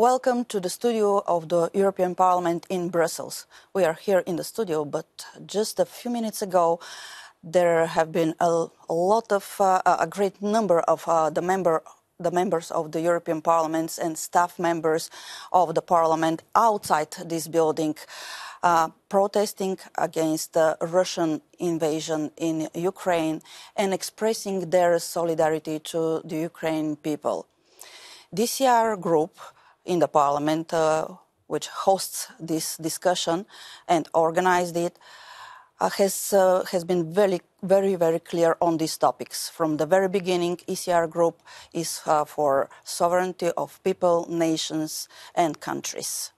Welcome to the studio of the European Parliament in Brussels. We are here in the studio, but just a few minutes ago, there have been a, a lot of, uh, a great number of uh, the member the members of the European Parliament and staff members of the Parliament outside this building. Uh, protesting against the Russian invasion in Ukraine and expressing their solidarity to the Ukrainian people. This year group in the parliament, uh, which hosts this discussion and organized it, uh, has uh, has been very very very clear on these topics from the very beginning. ECR Group is uh, for sovereignty of people, nations, and countries.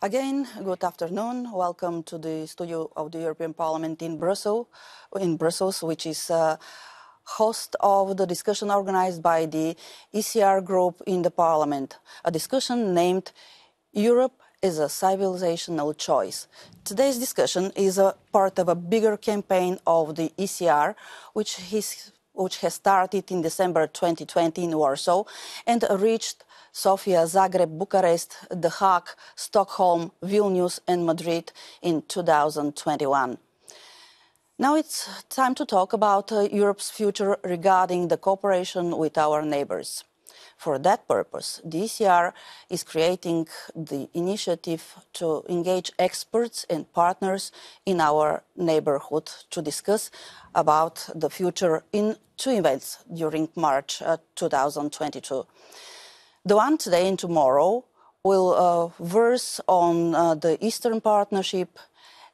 Again, good afternoon. Welcome to the studio of the European Parliament in Brussels, in Brussels, which is uh, host of the discussion organized by the ECR group in the Parliament, a discussion named Europe is a civilizational choice. Today's discussion is a part of a bigger campaign of the ECR, which, is, which has started in December 2020 in Warsaw and reached Sofia, Zagreb, Bucharest, The Hague, Stockholm, Vilnius, and Madrid in 2021. Now it's time to talk about uh, Europe's future regarding the cooperation with our neighbors. For that purpose, the ECR is creating the initiative to engage experts and partners in our neighborhood to discuss about the future in two events during March uh, 2022. The one today and tomorrow will uh, verse on uh, the Eastern Partnership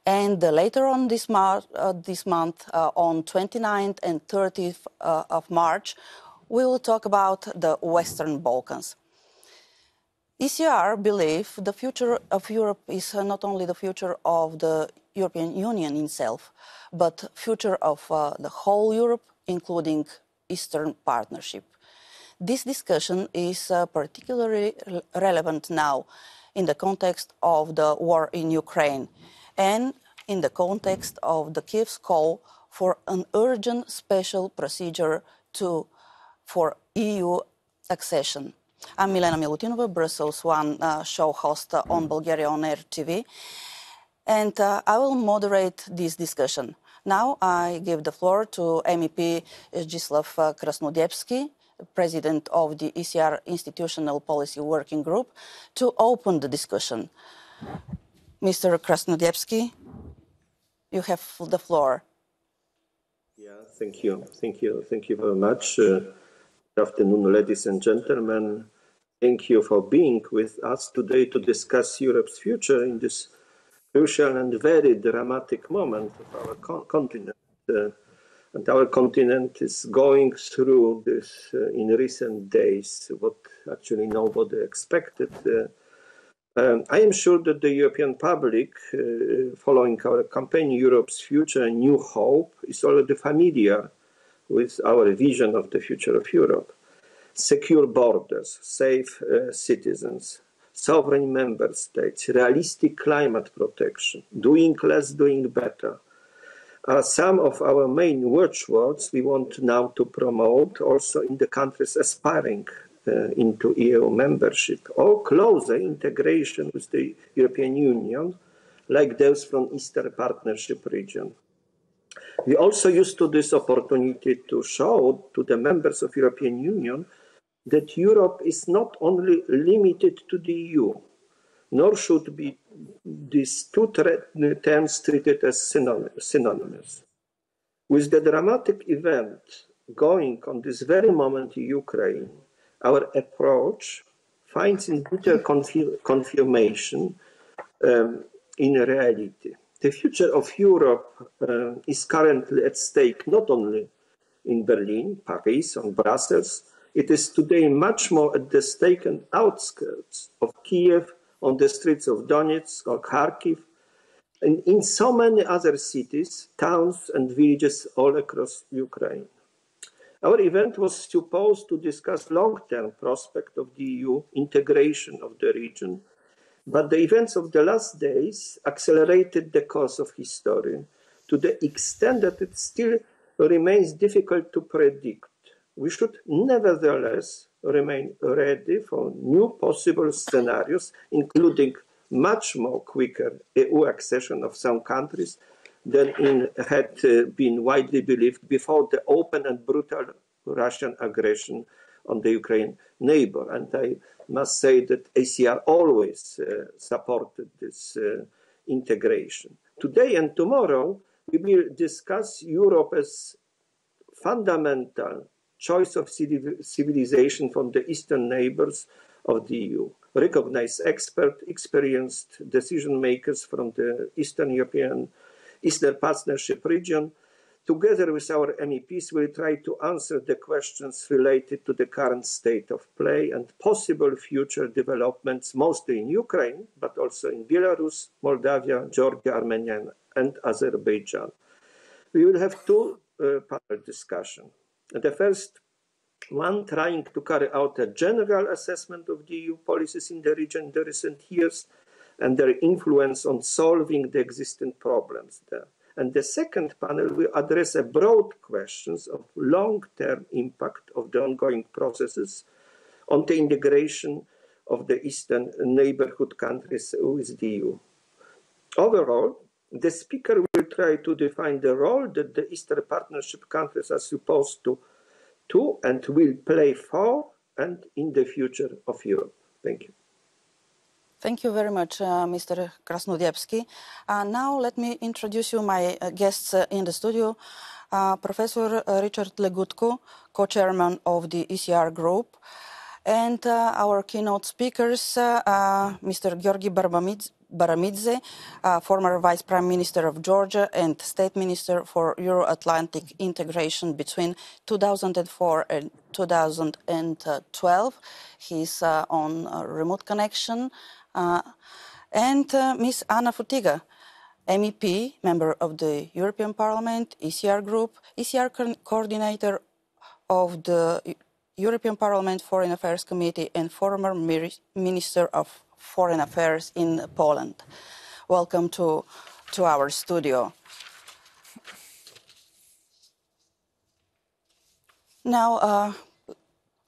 and uh, later on this, uh, this month, uh, on 29th and 30th uh, of March, we will talk about the Western Balkans. ECR believe the future of Europe is not only the future of the European Union itself, but future of the whole Europe, including Eastern Partnership. This discussion is uh, particularly relevant now in the context of the war in Ukraine and in the context of the Kiev's call for an urgent special procedure to, for EU accession. I'm Milena Milutinova, Brussels One uh, show host uh, on Bulgaria On Air TV, and uh, I will moderate this discussion. Now I give the floor to MEP Zdzislaw uh, Krasnodebski, president of the ECR Institutional Policy Working Group, to open the discussion. Mr. Krasnodebski, you have the floor. Yeah, thank you. Thank you. Thank you very much. Uh, good afternoon, ladies and gentlemen. Thank you for being with us today to discuss Europe's future in this crucial and very dramatic moment of our con continent. Uh, and our continent is going through this uh, in recent days, what actually nobody expected. Uh, um, I am sure that the European public, uh, following our campaign Europe's Future New Hope, is already familiar with our vision of the future of Europe. Secure borders, safe uh, citizens, sovereign member states, realistic climate protection, doing less, doing better, are some of our main watchwords we want now to promote also in the countries aspiring uh, into EU membership or closer integration with the European Union, like those from Eastern Partnership region. We also used to this opportunity to show to the members of European Union that Europe is not only limited to the EU, nor should be these two terms treated as synonymous. With the dramatic event going on this very moment in Ukraine, our approach finds in bitter confirmation um, in reality. The future of Europe uh, is currently at stake not only in Berlin, Paris, and Brussels, it is today much more at the stake and outskirts of Kiev, on the streets of Donetsk or Kharkiv, and in so many other cities, towns, and villages all across Ukraine. Our event was supposed to discuss long-term prospect of the EU integration of the region, but the events of the last days accelerated the course of history to the extent that it still remains difficult to predict. We should nevertheless remain ready for new possible scenarios, including much more quicker EU accession of some countries than in, had uh, been widely believed before the open and brutal Russian aggression on the Ukraine neighbor. And I must say that ECR always uh, supported this uh, integration. Today and tomorrow, we will discuss Europe as fundamental choice of civilization from the eastern neighbors of the EU. Recognize expert, experienced decision makers from the Eastern European, Eastern Partnership region, together with our MEPs, we will try to answer the questions related to the current state of play and possible future developments, mostly in Ukraine, but also in Belarus, Moldavia, Georgia, Armenia, and Azerbaijan. We will have two uh, panel discussion. The first one trying to carry out a general assessment of the EU policies in the region in the recent years and their influence on solving the existing problems there. And the second panel will address a broad questions of long-term impact of the ongoing processes on the integration of the eastern neighborhood countries with the EU. Overall, the speaker will try to define the role that the Eastern Partnership countries are supposed to, to and will play for and in the future of Europe. Thank you. Thank you very much, uh, Mr. Krasnodebski. Uh, now let me introduce you my uh, guests uh, in the studio. Uh, Professor uh, Richard Legutko, co-chairman of the ECR group, and our keynote speakers, Mr. Georgi Barbamidze, Baramidze, uh, former Vice Prime Minister of Georgia and State Minister for Euro-Atlantic integration between 2004 and 2012. He's uh, on remote connection. Uh, and uh, Ms. Anna Fotyga, MEP, member of the European Parliament, ECR Group, ECR co coordinator of the European Parliament Foreign Affairs Committee and former Minister of Foreign Affairs in Poland. Welcome to, to our studio. Now, uh,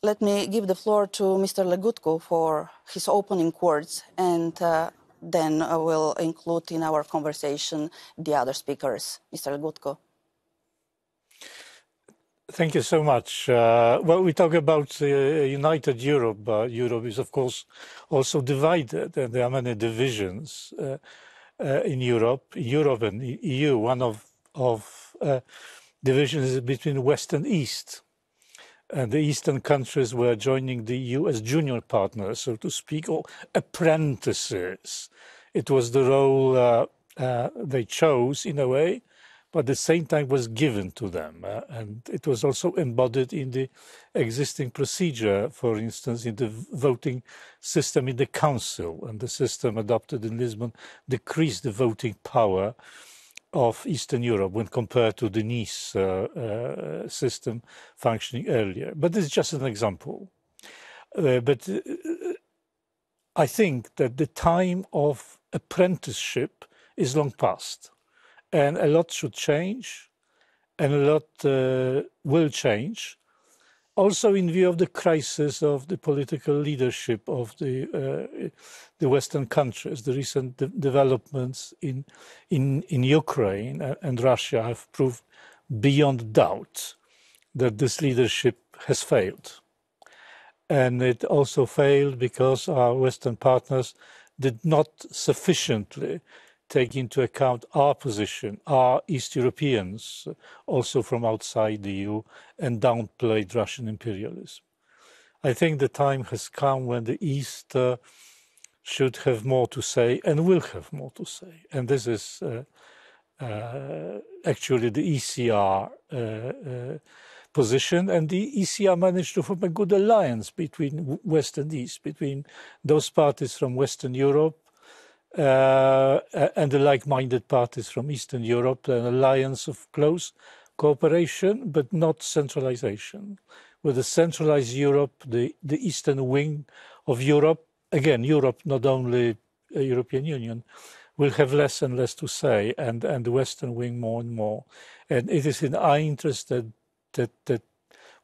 let me give the floor to Mr. Legutko for his opening words, and uh, then I will include in our conversation the other speakers. Mr. Legutko. Thank you so much. Uh, well, we talk about uh, united Europe, but Europe is, of course, also divided, and there are many divisions uh, uh in Europe, Europe and EU. One of of uh, divisions is between West and East, and the Eastern countries were joining the EU as junior partners, so to speak, or apprentices. It was the role uh, they chose in a way but at the same time was given to them. Uh, and it was also embodied in the existing procedure, for instance, in the voting system in the Council. And the system adopted in Lisbon decreased the voting power of Eastern Europe when compared to the Nice uh, uh, system functioning earlier. But this is just an example. Uh, but uh, I think that the time of apprenticeship is long past and a lot should change and a lot uh, will change. Also in view of the crisis of the political leadership of the uh, the western countries the recent de developments in in in ukraine and russia have proved beyond doubt that this leadership has failed. And it also failed because our western partners did not sufficiently take into account our position, our East Europeans, also from outside the EU, and downplayed Russian imperialism. I think the time has come when the East uh, should have more to say and will have more to say. And this is uh, uh, actually the ECR uh, uh, position. And the ECR managed to form a good alliance between West and East, between those parties from Western Europe uh, and the like-minded parties from Eastern Europe, an alliance of close cooperation, but not centralization. With a centralized Europe, the, the eastern wing of Europe, again, Europe, not only European Union, will have less and less to say, and, and the Western wing more and more. And it is in our interest that, that, that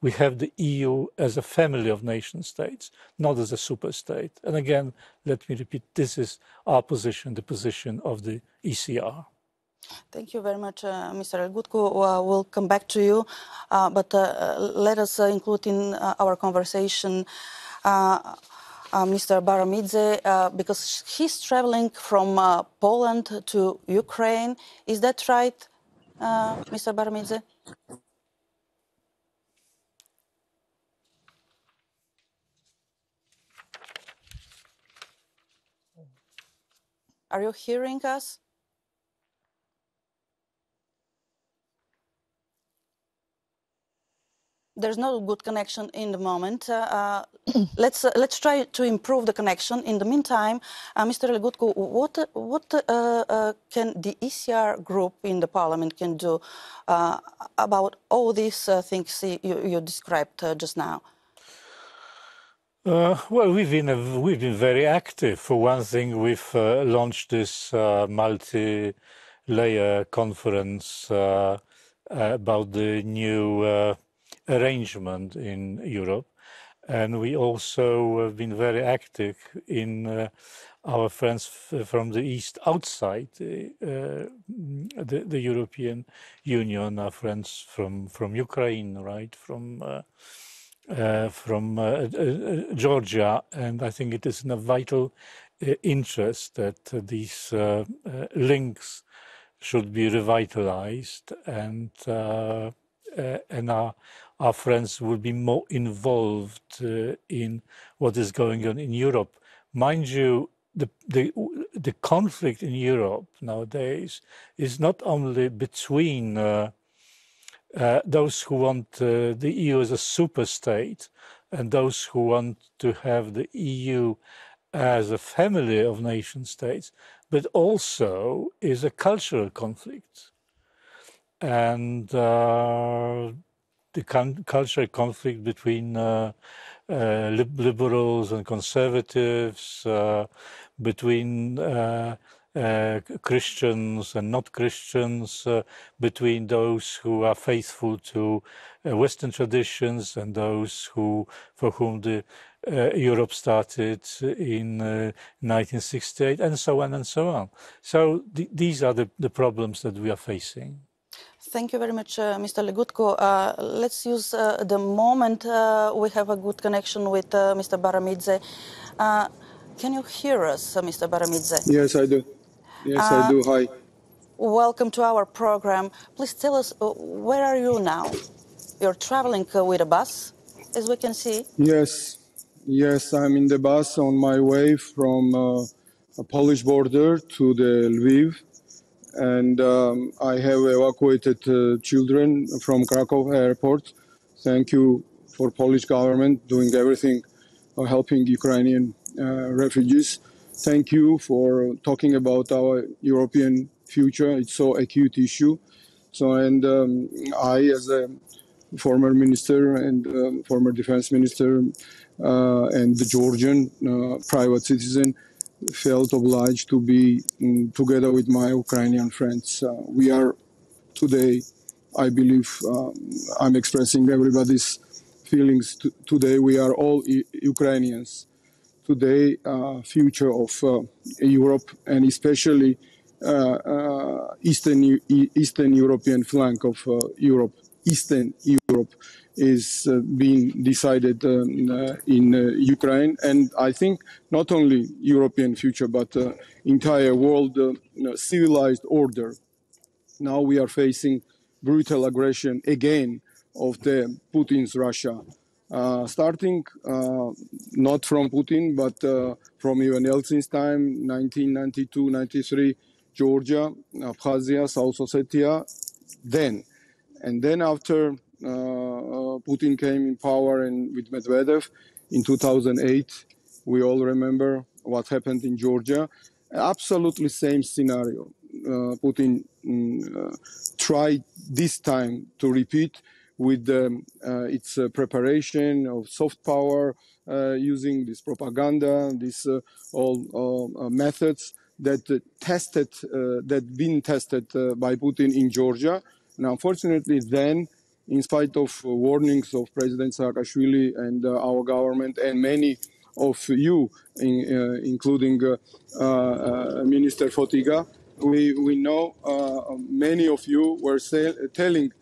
we have the EU as a family of nation states, not as a super state. And again, let me repeat, this is our position, the position of the ECR. Thank you very much, uh, Mr. Legutko. Uh, we'll come back to you, uh, but uh, let us uh, include in uh, our conversation Mr. Baramidze because he's traveling from Poland to Ukraine. Is that right, Mr. Baramidze? Are you hearing us? there's no good connection in the moment. Uh, uh let's uh, let's try to improve the connection. In the meantime, uh, Mr. Legutko, what what uh, uh, can the ECR group in the parliament can do about all these things you, you described just now? Uh, well, we've been we've been very active. For one thing, we've uh, launched this uh, multi-layer conference about the new arrangement in Europe. And we also have been very active in uh, our friends from the East outside uh, mm, the, the, European Union, our friends from, from Ukraine, right, from uh, uh from uh, uh, Georgia. And I think it is in a vital interest that these links should be revitalized and and our our friends will be more involved uh, in what is going on in Europe. Mind you, the, the, the conflict in Europe nowadays is not only between uh, uh, those who want uh, the EU as a super state and those who want to have the EU as a family of nation states, but also is a cultural conflict. And uh, the cultural conflict between uh, uh, liberals and conservatives, uh, between uh, uh, Christians and not Christians, uh, between those who are faithful to Western traditions and those who, for whom the Europe started in 1968, and so on and so on. So th these are the, the problems that we are facing. Thank you very much, uh, Mr. Legutko. Uh, let's use uh, the moment uh, we have a good connection with uh, Mr. Baramidze. Uh, can you hear us, Mr. Baramidze? Yes, I do. Yes, I do. Hi. Welcome to our program. Please tell us, where are you now? You're traveling with a bus, as we can see. Yes, yes, I'm in the bus on my way from a Polish border to the Lviv and um, I have evacuated uh, children from Krakow airport. Thank you for Polish government doing everything, uh, helping Ukrainian uh, refugees. Thank you for talking about our European future. It's so acute issue. So, and um, I, as a former minister and um, former defense minister, uh, and the Georgian uh, private citizen, felt obliged to be um, together with my Ukrainian friends. Uh, we are today, I believe, um, I'm expressing everybody's feelings t- today. We are all I- Ukrainians. Today, uh, future of uh, Europe and especially uh, Eastern Eastern European flank of Europe, Eastern Europe is uh, being decided um, uh, in uh, Ukraine, and I think not only European future but entire world civilized order. Now we are facing brutal aggression again of the Putin's Russia. Uh, starting uh, not from Putin, but uh, from even Yeltsin's time, 1992, 93, Georgia, Abkhazia, South Ossetia, then. And then after uh, uh, Putin came in power and with Medvedev in 2008. We all remember what happened in Georgia. Absolutely same scenario. Uh, Putin mm, try this time to repeat with um, uh, its uh, preparation of soft power, uh, using this propaganda, these all methods that tested, that been tested by Putin in Georgia. And unfortunately, then, in spite of warnings of President Saakashvili and our government and many of you, in, uh, including uh, uh, Minister Fotyga. We, we know many of you were telling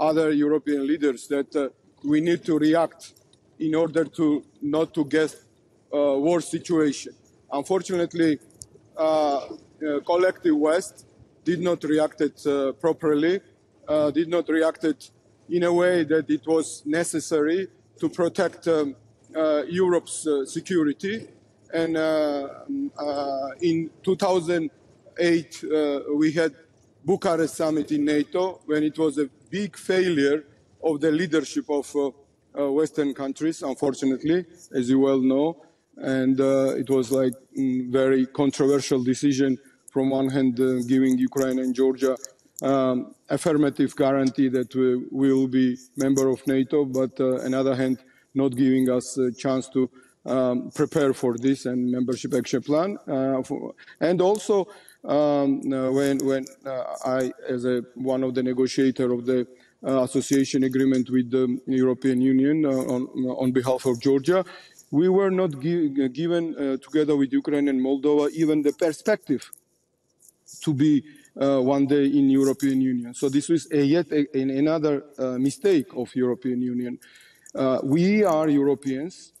other European leaders that we need to react in order to not to get a worse situation. Unfortunately, uh, uh, collective West did not react it, uh, properly, did not react it in a way that it was necessary to protect um, uh, Europe's uh, security. And uh, in 2008, we had Bucharest summit in NATO when it was a big failure of the leadership of Western countries, unfortunately, as you well know. And it was like mm, very controversial decision from one hand uh, giving Ukraine and Georgia um, affirmative guarantee that we will be member of NATO, but uh, another hand not giving us a chance to um, prepare for this and membership action plan. Uh, for, and also, um, when, when uh, I, as a, one of the negotiator of the uh, association agreement with the European Union uh, on, on behalf of Georgia, we were not gi given, uh, together with Ukraine and Moldova, even the perspective to be uh, one day in European Union. So this was a yet a, another uh, mistake of European Union. We are Europeans.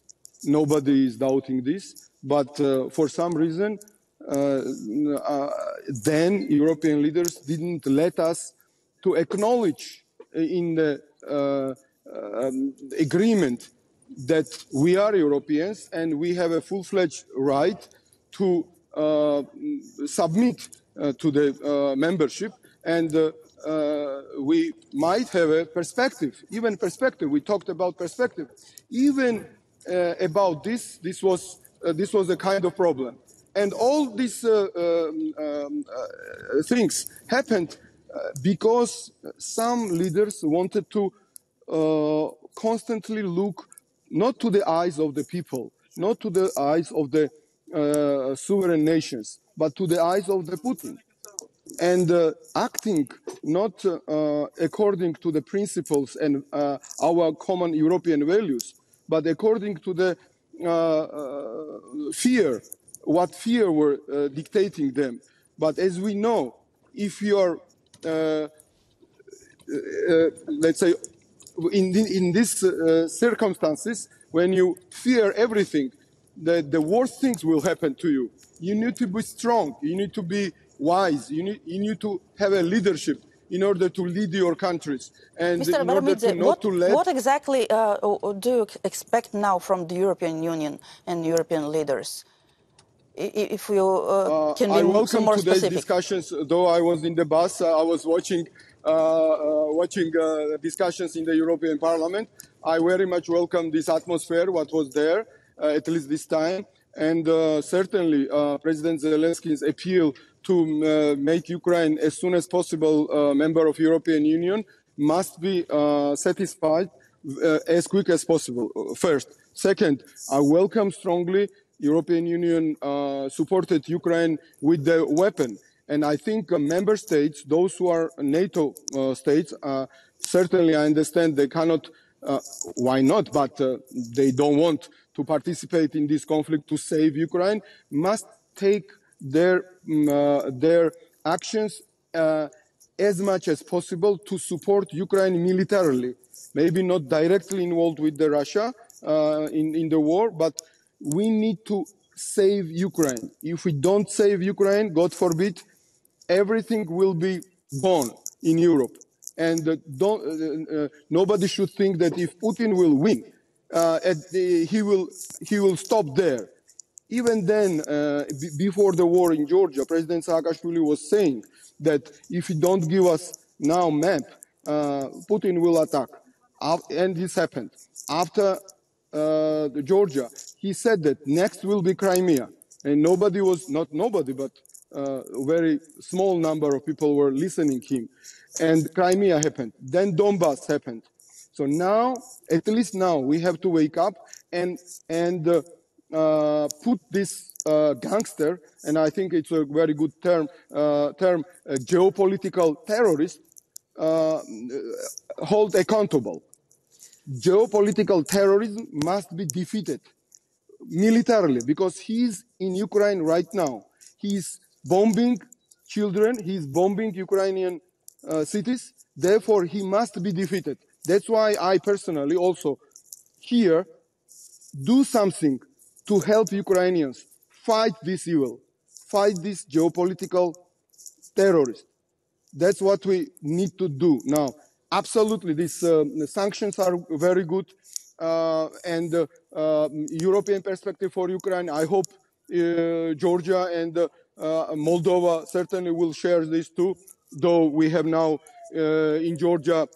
Nobody is doubting this. But for some reason, then European leaders didn't let us to acknowledge in the uh, um, agreement that we are Europeans and we have a full-fledged right to submit to the membership and uh, we might have a perspective, even perspective. We talked about perspective. Even uh, about this, this was, uh, this was a kind of problem. And all these uh, um, um uh, things happened uh, because some leaders wanted to constantly look not to the eyes of the people, not to the eyes of the sovereign nations, but to the eyes of the Putin. And uh, acting not uh, according to the principles and uh, our common European values, but according to the uh, uh, fear, what fear were uh, dictating them. But as we know, if you are, let's say, in, the, in these circumstances, when you fear everything, the, the worst things will happen to you. You need to be strong. You need to be wise. You need, you need to have a leadership in order to lead your countries and Mr. in order to not what, to let what exactly uh, do you expect now from the European Union and European leaders? If you uh, uh, can be I welcome more today's specific. discussions. Though I was in the bus, uh, I was watching uh, uh, watching discussions in the European Parliament. I very much welcome this atmosphere, what was there, at least this time. And certainly, President Zelensky's appeal to uh, make Ukraine as soon as possible a uh, member of European Union must be uh, satisfied as quick as possible. First. Second, I welcome strongly European Union supported Ukraine with the weapon. And I think uh, member states, those who are NATO uh, states, uh, certainly I understand they cannot, why not, but they don't want to participate in this conflict to save Ukraine, must take their, uh, their actions uh, as much as possible to support Ukraine militarily. Maybe not directly involved with the Russia uh, in, in the war, but we need to save Ukraine. If we don't save Ukraine, God forbid, everything will be gone in Europe. And uh, don't, uh, uh, nobody should think that if Putin will win, the, he will he will stop there even then, uh, before the war in Georgia, President Saakashvili was saying that if you don't give us now map, uh, Putin will attack. And this happened. After uh, Georgia, he said that next will be Crimea. And nobody was, not nobody, but uh, very small number of people were listening him. And Crimea happened. Then Donbass happened. So now, at least now, we have to wake up and and uh, uh, put this uh, gangster, and I think it's a very good term, uh, term geopolitical terrorist, uh, hold accountable. Geopolitical terrorism must be defeated militarily because he's in Ukraine right now. He's bombing children, he's bombing Ukrainian uh, cities, therefore he must be defeated. That's why I personally also here do something to help Ukrainians fight this evil, fight this geopolitical terrorist. That's what we need to do now. Absolutely, these uh, sanctions are very good. Uh, and uh, um, European perspective for Ukraine, I hope uh, Georgia and uh, Moldova certainly will share this too, though we have now in Georgia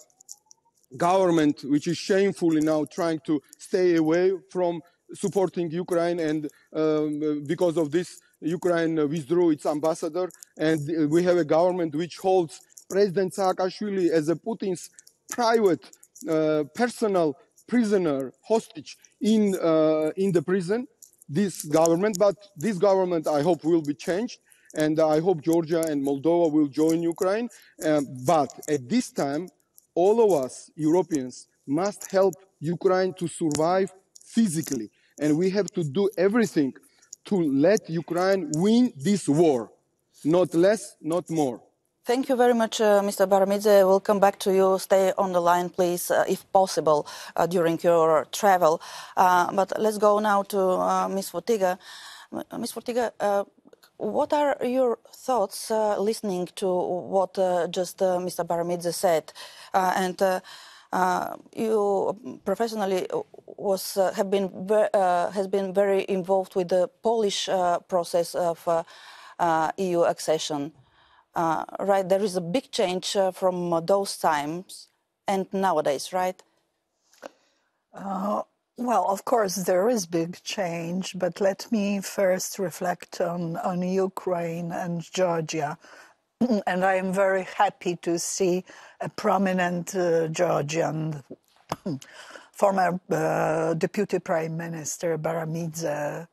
government which is shamefully now trying to stay away from supporting Ukraine and um, because of this Ukraine withdrew its ambassador and we have a government which holds President Saakashvili as a Putin's private uh, personal prisoner hostage in uh, in the prison. This government but this government I hope will be changed and I hope Georgia and Moldova will join Ukraine. Um, but at this time all of us Europeans must help Ukraine to survive physically. And we have to do everything to let Ukraine win this war, not less, not more. Thank you very much, uh, Mr. Baramidze. We'll come back to you. Stay on the line, please, uh, if possible, uh, during your travel. Uh, but let's go now to uh, Ms. Fotyga. Ms. Uh, what are your thoughts listening to what just Mr. Baramidze said? and you professionally was have been has been very involved with the Polish process of EU accession. Right, there is a big change from those times and nowadays, right? Well, of course, there is big change, but let me first reflect on, on Ukraine and Georgia. and I am very happy to see a prominent uh, Georgian former uh, deputy prime minister Baramidze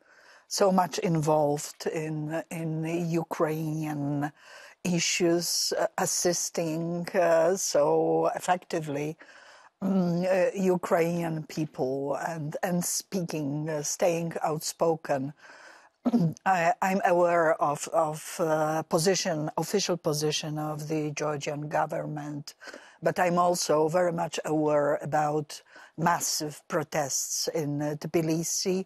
so much involved in in Ukrainian issues, uh, assisting uh, so effectively um, Ukrainian people and and speaking, staying outspoken. I, am aware of of uh, position, official position of the Georgian government, but I'm also very much aware about massive protests in uh, Tbilisi,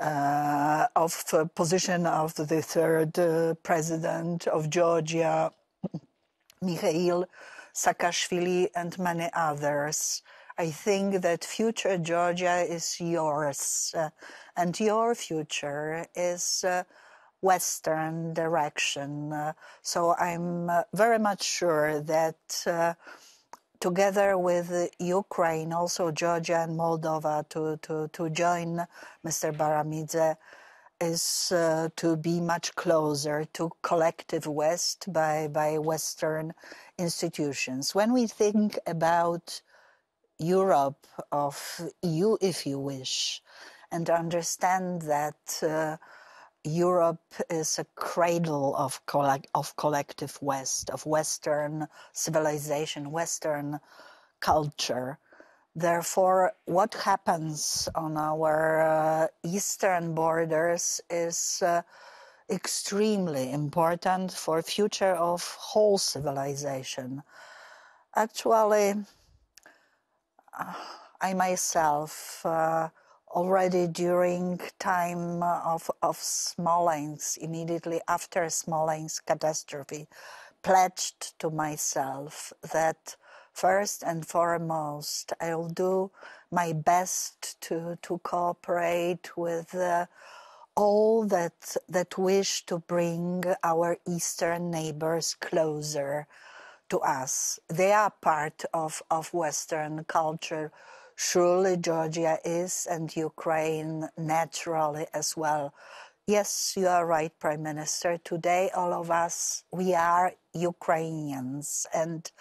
uh, of uh, position of the third uh, president of Georgia, Mikhail Saakashvili, and many others. I think that future Georgia is yours, uh, and your future is uh, Western direction. So I'm very much sure that together with Ukraine, also Georgia and Moldova, to, to, to join Mr. Baramidze is uh, to be much closer to collective West by, by Western institutions. When we think about Europe of EU, if you wish, and understand that uh, Europe is a cradle of, collect- of collective West, of Western civilization, Western culture. Therefore, what happens on our uh, eastern borders is uh, extremely important for future of whole civilization. Actually, I myself, uh, already during time of, of Smolensk, immediately after Smolensk catastrophe, pledged to myself that first and foremost, I'll do my best to, to cooperate with uh, all that, that wish to bring our Eastern neighbors closer to us. They are part of, of Western culture. Surely Georgia is, and Ukraine naturally as well. Yes, you are right, Prime Minister. Today, all of us, we are Ukrainians. And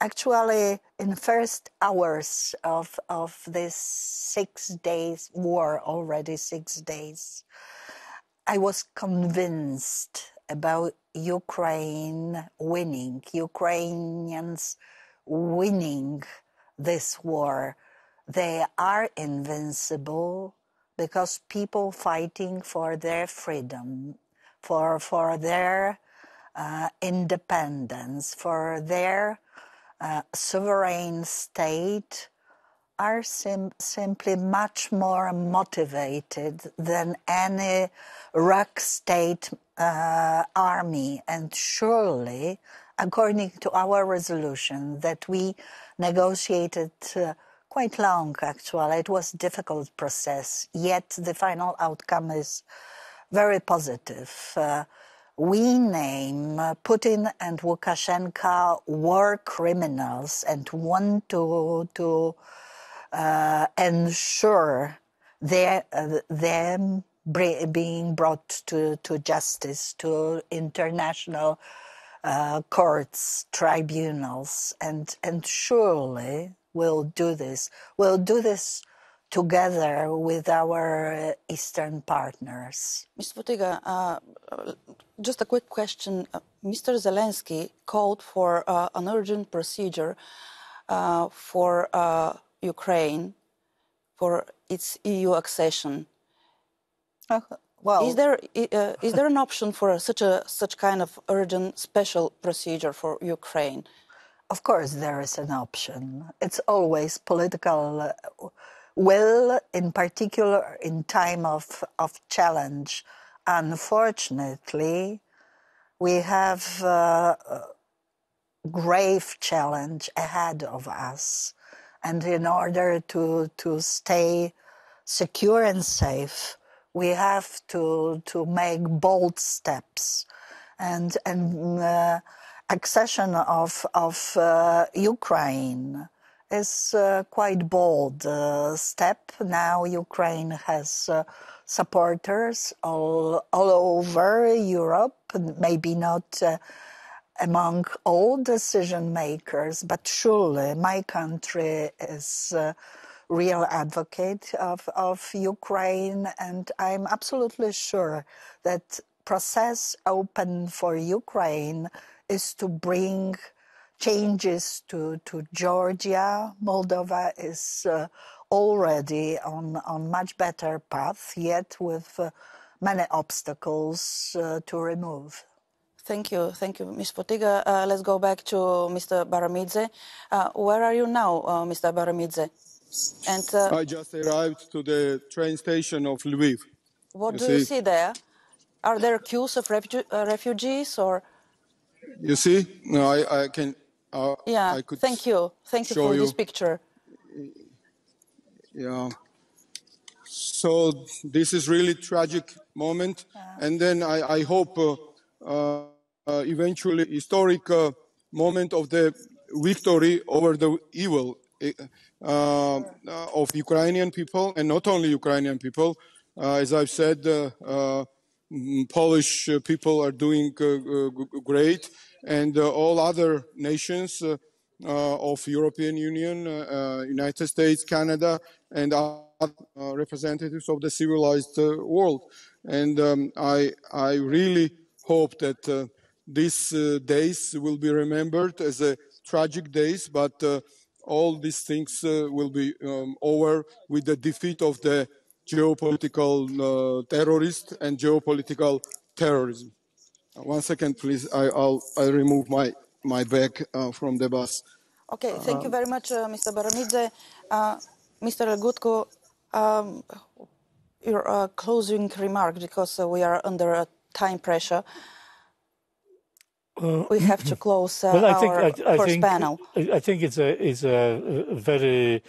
actually, in the first hours of, of this six days war, already six days, I was convinced about Ukraine winning, Ukrainians winning this war. They are invincible because people fighting for their freedom, for, for their uh, independence, for their uh, sovereign state are sim- simply much more motivated than any rock state uh, army. And surely, according to our resolution that we negotiated uh, quite long, actually, it was a difficult process, yet the final outcome is very positive. Uh, we name Putin and Lukashenko war criminals and want to, to uh, ensure their, uh, them being brought to, to justice, to international uh, courts, tribunals, and, and surely we'll do this. We'll do this together with our Eastern partners. Ms. Fotyga, uh, just a quick question. Uh, Mr. Zelensky called for uh, an urgent procedure uh, for Ukraine for its EU accession. Uh, well, is there uh, is there an option for such a such kind of urgent special procedure for Ukraine? Of course, there is an option. It's always political uh, will, in particular in time of of challenge. Unfortunately, we have uh, a grave challenge ahead of us and in order to, to stay secure and safe, we have to, to make bold steps. And, and uh, accession of, of uh, Ukraine is uh, quite bold uh, step. Now Ukraine has uh, supporters all, all over Europe, maybe not uh, among all decision makers, but surely my country is a real advocate of, of Ukraine, and I'm absolutely sure that process open for Ukraine is to bring changes to, to Georgia. Moldova is uh, already on, on much better path, yet with uh, many obstacles uh, to remove. Thank you. Thank you, Ms. Fotyga. Uh, let's go back to Mr. Baramidze. Uh, where are you now, uh, Mr. Baramidze? And uh, I just arrived to the train station of Lviv. What you do see? you see there? Are there queues of refu uh, refugees or? You see? No, I, I can. Uh, yeah. I could thank you. Thank you for you. this picture. Yeah. So this is really tragic moment, yeah. and then I, I hope uh, eventually historic uh, moment of the victory over the evil uh, of Ukrainian people, and not only Ukrainian people. as I've said, Polish people are doing great, and all other nations of European Union, United States, Canada, and other representatives of the civilized world. And um, I, I really hope that uh, these uh, days will be remembered as a tragic days, but uh, all these things uh, will be um, over with the defeat of the geopolitical uh, terrorist and geopolitical terrorism. Uh, one second, please. I, will I remove my my bag uh, from the bus. Okay, thank you very much, Mr. Baramidze. Mr. Legutko, um, your closing remark, because we are under time pressure. Uh, we have to close uh, well, I think, our I, I first think, panel. I think it's a it's a very uh,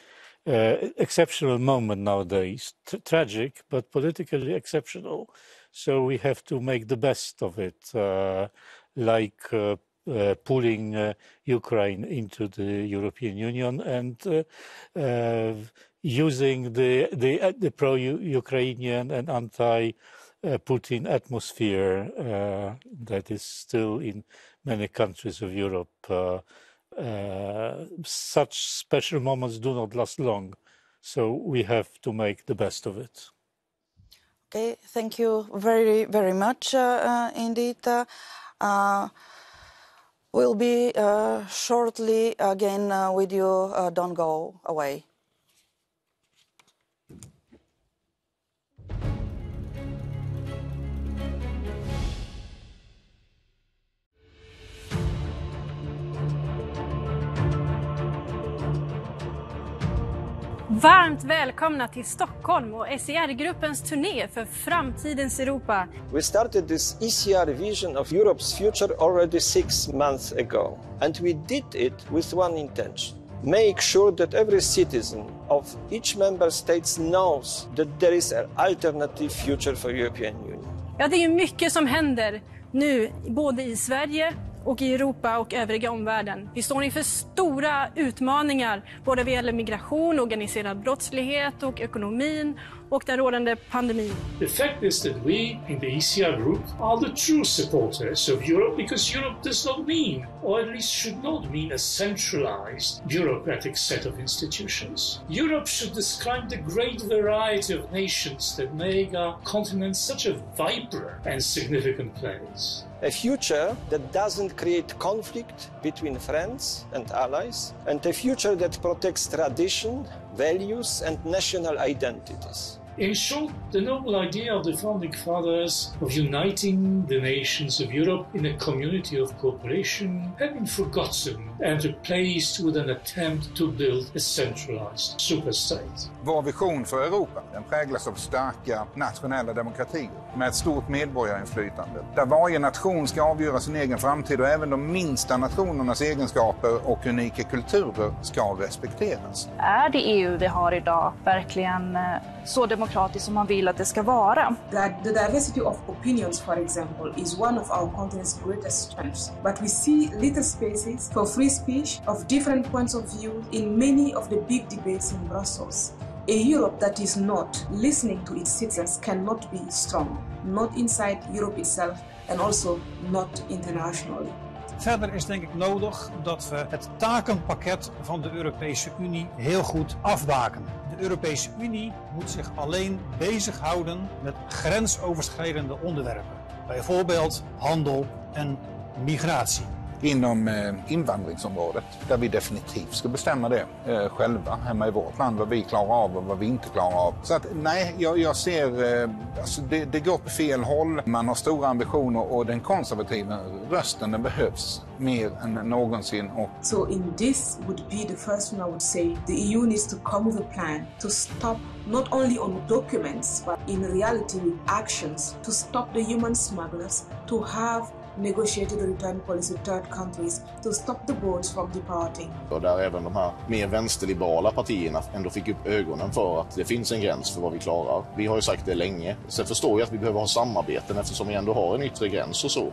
exceptional moment nowadays. T- tragic, but politically exceptional. So we have to make the best of it, uh, like uh, uh, pulling Ukraine into the European Union and using the the, the pro-Ukrainian and anti Putin atmosphere uh, that is still in many countries of Europe. Uh, uh, such special moments do not last long, so we have to make the best of it. Okay, thank you very, very much uh, uh, indeed. Uh, we'll be shortly again with you. don't go away. Varmt välkomna till Stockholm och SCR-gruppens turné för framtidens Europa. We started this ECR vision of Europe's future already six months ago. And we did it with one intention. Make sure that every citizen of each member state knows that there is an alternative future for European Union. Ja, det är mycket som händer nu, både i Sverige och i Europa och övriga omvärlden. Vi står inför stora utmaningar både vad gäller migration, organiserad brottslighet och ekonomin och den rådande pandemin. The fact is that we in the ECR group are the true supporters of Europe because Europe does not mean, or at least should not mean, a centralized bureaucratic set of institutions. Europe should describe the great variety of nations that make our continent such a vibrant and significant place. A future that doesn't create conflict between friends and allies, and a future that protects tradition, values, and national identities. In short, the noble idea of the founding fathers of uniting the nations of Europe in a community of cooperation had been forgotten and replaced with an attempt to build a centralized superstate. Vår vision för Europa den präglas av starka nationella demokratier med ett stort medborgarinflytande. Där varje nation ska avgöra sin egen framtid och även de minsta nationernas egenskaper och unika kulturer ska respekteras. Är det EU vi har idag verkligen eh, så demokratiskt som man vill att det ska vara? That the diversity of opinions, for example, is one of our continent's greatest strengths. But we see little spaces for free speech of different points of view in many of the big debates in Brussels. A Europe that is not listening to its citizens cannot be strong, not inside Europe itself and also not internationally. Verder is denk ik nodig dat we het takenpakket van de Europese Unie heel goed afbaken. De Europese Unie moet zich alleen bezighouden met grensoverschrijdende onderwerpen, bijvoorbeeld handel en migratie. Inom eh, invandringsområdet där vi definitivt ska bestämma det eh, själva hemma i vårt land, vad vi klarar av och vad vi inte klarar av. Så att nej, jag, jag ser, eh, alltså det, det går på fel håll. Man har stora ambitioner och den konservativa rösten den behövs mer än någonsin. Och... So in this would be the first one I would say, the EU needs to come with a plan to stop not only on documents but in reality with actions to stop the human smugglers, to have negotiated a return policy to third countries to stop the boats from departing. Och där även de här mer vänsterliberala partierna ändå fick upp ögonen för att det finns en gräns för vad vi klarar. Vi har ju sagt det länge. Sen förstår jag att vi behöver ha samarbeten eftersom vi ändå har en yttre gräns och så.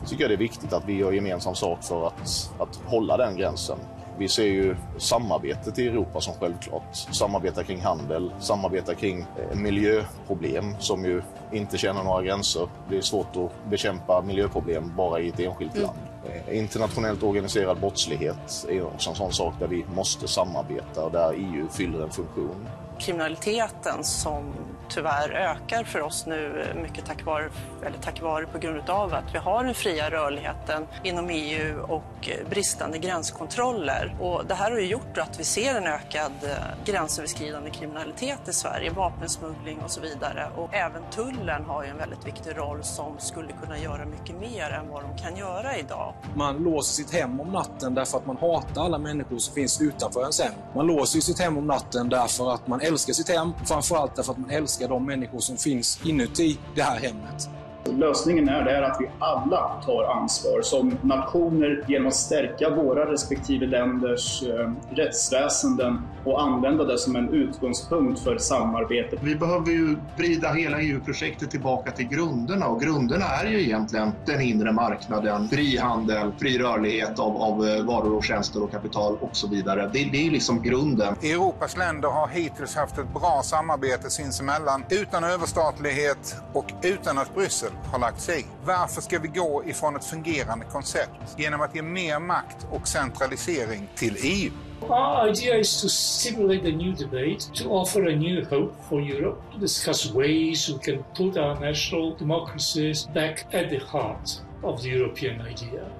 Jag tycker det är viktigt att vi gör gemensam sak för att, att hålla den gränsen. Vi ser ju samarbetet i Europa som självklart. Samarbeta kring handel, samarbeta kring eh, miljöproblem som ju inte känner några gränser. Det är svårt att bekämpa miljöproblem bara i ett enskilt mm. land. Eh, internationellt organiserad brottslighet är också en sån sak där vi måste samarbeta och där EU fyller en funktion. Kriminaliteten som tyvärr ökar för oss nu mycket tack vare, eller tack vare på grund av att vi har den fria rörligheten inom EU och bristande gränskontroller. Och det här har ju gjort att vi ser en ökad eh, gränsöverskridande kriminalitet i Sverige, vapensmuggling och så vidare. Och även tullen har ju en väldigt viktig roll som skulle kunna göra mycket mer än vad de kan göra idag. Man låser sitt hem om natten därför att man hatar alla människor som finns utanför ens hem. Man låser sitt hem om natten därför att man älskar sitt hem, framförallt därför att man älskar älskar de människor som finns inuti det här hemmet. Lösningen är, är att vi alla tar ansvar som nationer genom att stärka våra respektive länders eh, rättsväsenden och använda det som en utgångspunkt för samarbete. Vi behöver ju vrida hela EU-projektet tillbaka till grunderna och grunderna är ju egentligen den inre marknaden, fri handel, fri rörlighet av, av eh, varor och tjänster och kapital och så vidare. Det, det är liksom grunden. Europas länder har hittills haft ett bra samarbete sinsemellan utan överstatlighet och utan att Bryssel har lagt sig i. Varför ska vi gå ifrån ett fungerande koncept genom att ge mer makt och centralisering till EU? Our idea is to stimulate a new debate, to offer a new hope for Europe, to discuss ways we can put our national democracies back at the heart of the European idea.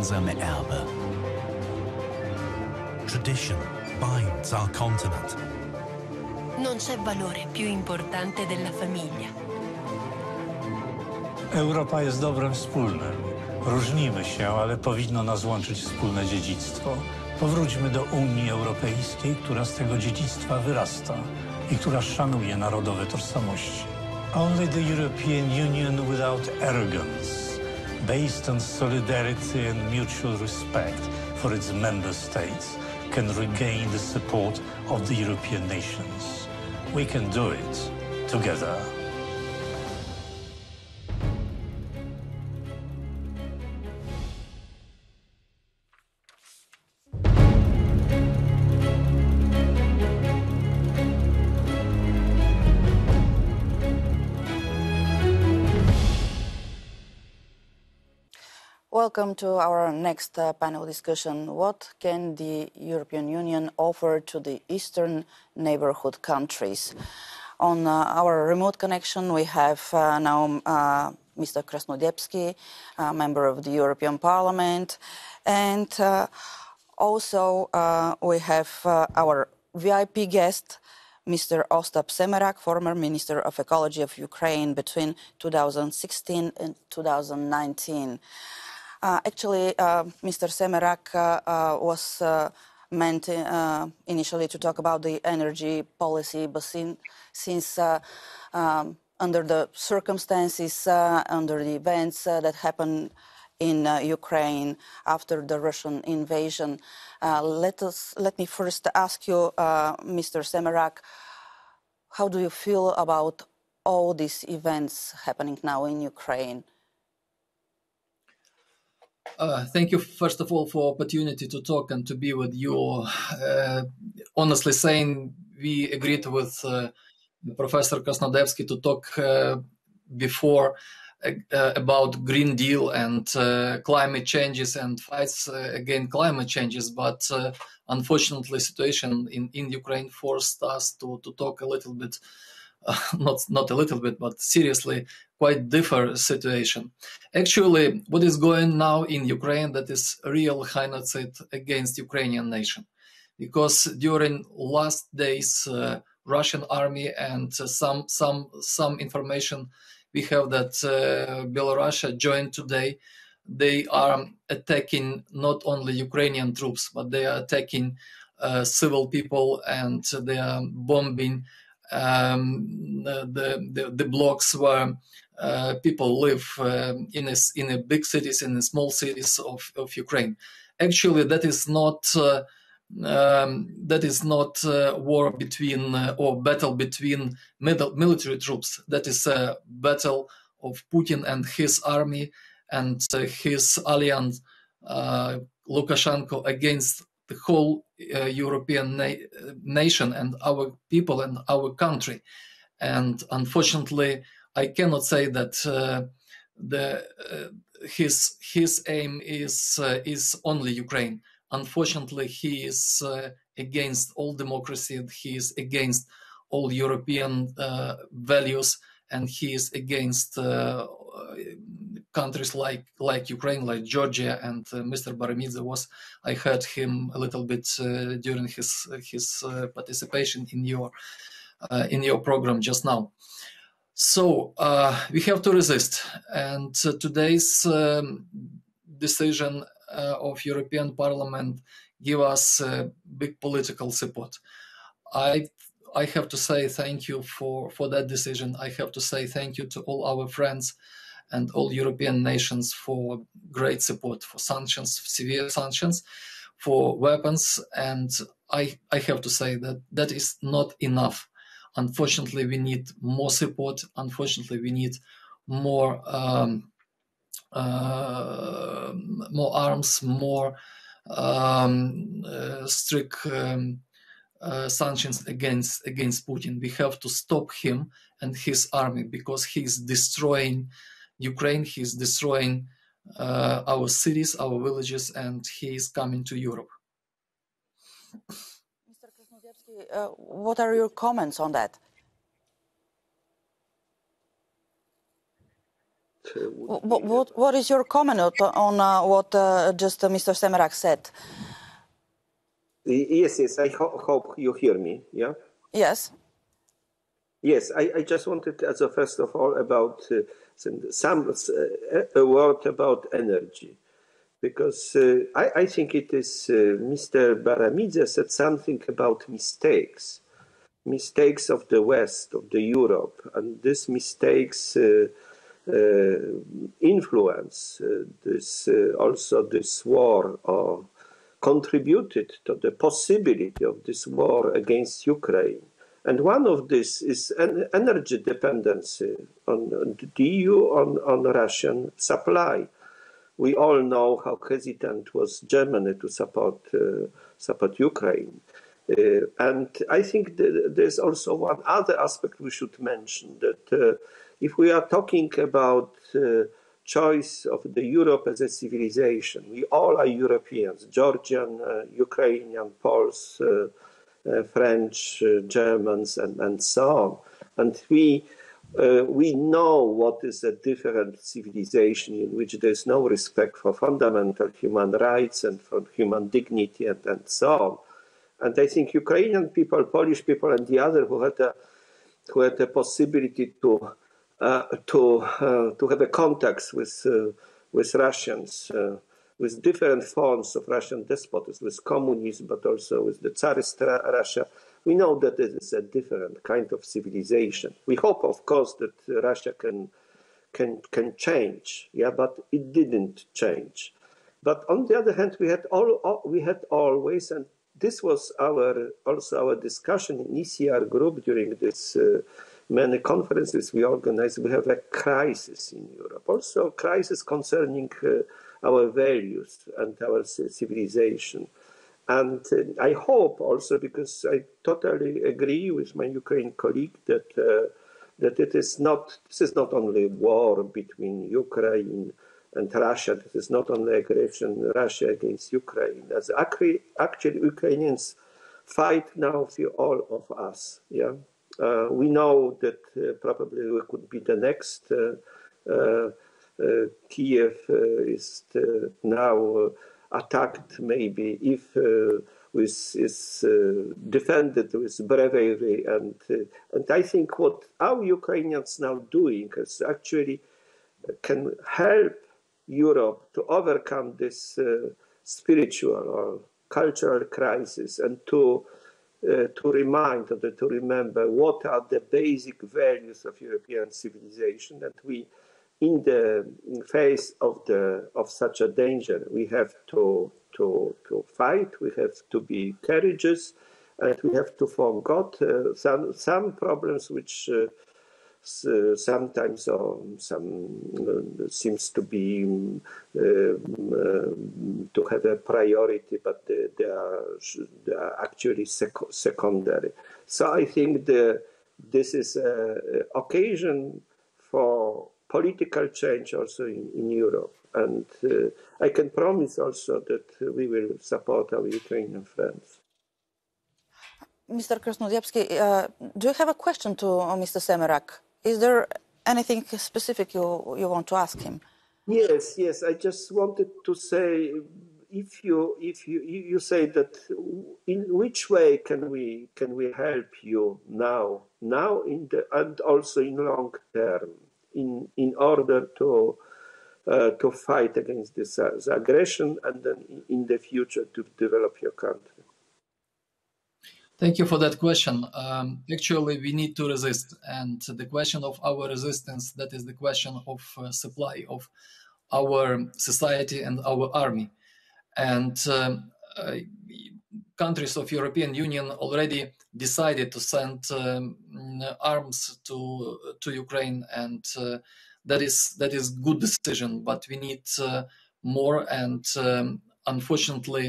Gemeinsame Erbe. Tradition binds our continent. Non c'è valore più importante della famiglia. Europa jest dobrem wspólnym. Różnimy się, ale powinno nas łączyć wspólne dziedzictwo. Powróćmy do Unii Europejskiej, która z tego dziedzictwa wyrasta i która szanuje narodowe tożsamości. Only the European Union without arrogance, based on solidarity and mutual respect for its member states, can regain the support of the European nations. We can do it together. Welcome to our next uh, panel discussion. What can the European Union offer to the Eastern neighborhood countries? On uh, our remote connection, we have uh, now uh, Mr. Krasnodebski, a member of the European Parliament, and uh, also uh, we have our VIP guest, Mr. Ostap Semerak, former Minister of Ecology of Ukraine between 2016 and 2019. Uh, actually, uh, Mr. Semerak uh, was meant initially to talk about the energy policy, but sin, since um, under the circumstances, under the events that happened in uh, Ukraine after the Russian invasion. Uh, let us let me first ask you, uh, Mr. Semerak, how do you feel about all these events happening now in Ukraine? Uh, thank you, first of all, for opportunity to talk and to be with you. Uh, honestly saying, we agreed with uh, Professor Krasnodebski to talk uh, before uh, about Green Deal and climate changes and fights against climate changes, but unfortunately, situation in, in Ukraine forced us to, to talk a little bit not not a little bit, but seriously, quite different situation. Actually, what is going now in Ukraine that is real genocide against Ukrainian nation, because during last days, uh, Russian army and uh, some some some information we have that uh, Belarus joined today. They are attacking not only Ukrainian troops, but they are attacking uh, civil people and they are bombing um, the, the, the blocks where uh, people live uh, in a, in a big cities in small cities of, of Ukraine. Actually, that is not uh, um, that is not uh, war between uh, or battle between middle, military troops. That is a battle of Putin and his army and uh, his alliance Lukashenko against the whole uh, European na- nation and our people and our country. And unfortunately, I cannot say that uh, the uh, his his aim is uh, is only Ukraine. Unfortunately, he is uh, against all democracy. He is against all European uh, values, and he is against countries like like Ukraine, like Georgia, and uh, Mr. Baramidze was. I heard him a little bit uh, during his his uh, participation in your in your program just now. So we have to resist, and today's um, decision of European Parliament give us big political support. I I have to say thank you for, for that decision. I have to say thank you to all our friends and all European nations for great support for sanctions, severe sanctions, for weapons. And I, I have to say that that is not enough. Unfortunately, we need more support. Unfortunately, we need more um, uh, more arms, more um, uh, strict um, uh, sanctions against against Putin. We have to stop him and his army because he's destroying Ukraine. He's destroying uh, our cities, our villages, and he is coming to Europe. Mr. Krasnodebski, uh, what are your comments on that? What, what, what is your comment on uh, what uh, just uh, Mr. Semerak said? Yes, yes, I ho hope you hear me, yeah? Yes. Yes, I, I just wanted, as a first of all, about uh, some uh, a word about energy, because uh, I, I, think it is uh, Mr. Baramidze said something about mistakes, mistakes of the West, of the Europe, and these mistakes uh, uh, influence this also this war or contributed to the possibility of this war against Ukraine. And one of this is an energy dependency on the EU on, on Russian supply. We all know how hesitant was Germany to support uh, support Ukraine. Uh, and I think there's also one other aspect we should mention that uh, if we are talking about uh, choice of the Europe as a civilization. We all are Europeans, Georgian, uh, Ukrainian, Poles, uh, French, uh, Germans, and, and so on. And we uh, we know what is a different civilization in which there is no respect for fundamental human rights and for human dignity and, and so on. And I think Ukrainian people, Polish people, and the other who had a who had the possibility to uh, to uh, to have a contacts with uh, with Russians, with different forms of Russian despotism, with communism, but also with the Tsarist Russia. We know that it is a different kind of civilization. We hope, of course, that Russia can can can change. Yeah, but it didn't change. But on the other hand, we had all, we had always, and this was our also our discussion in ECR group during this uh, many conferences we organized. we have a crisis in Europe. Also, a crisis concerning uh, our values and our civilization. And uh, I hope also, because I totally agree with my Ukrainian colleague that uh, that it is not this is not only war between Ukraine and Russia. This is not only aggression Russia against Ukraine. As actually, Ukrainians fight now for all of us. Yeah, uh, we know that uh, probably we could be the next. Uh, Kiev is now attacked, maybe if with is uh, defended with bravery and uh, and I think what our Ukrainians now doing is actually can help Europe to overcome this uh, spiritual or cultural crisis and to uh, to remind or to remember what are the basic values of European civilization that we in the face of the of such a danger we have to to to fight we have to be courageous and we have to forget uh, some some problems which uh, uh, sometimes um, some uh, seems to be um, um, to have a priority, but they, they, are, they are actually sec secondary. So I think the, this is an occasion for political change also in, in Europe. And uh, I can promise also that we will support our Ukrainian friends. Mr. Krasnodebski, uh, do you have a question to Mr. Semerak? Is there anything specific you, you want to ask him? Yes, yes. I just wanted to say, if you if you you say that, in which way can we can we help you now now in the and also in long term in in order to uh, to fight against this, uh, this aggression and then in, the future to develop your country. Thank you for that question. Um, actually, we need to resist, and the question of our resistance that is the question of uh, supply of our society and our army. And um, countries of European Union already decided to send um, arms to to Ukraine, and uh, that is that is good decision. But we need uh, more, and um, unfortunately,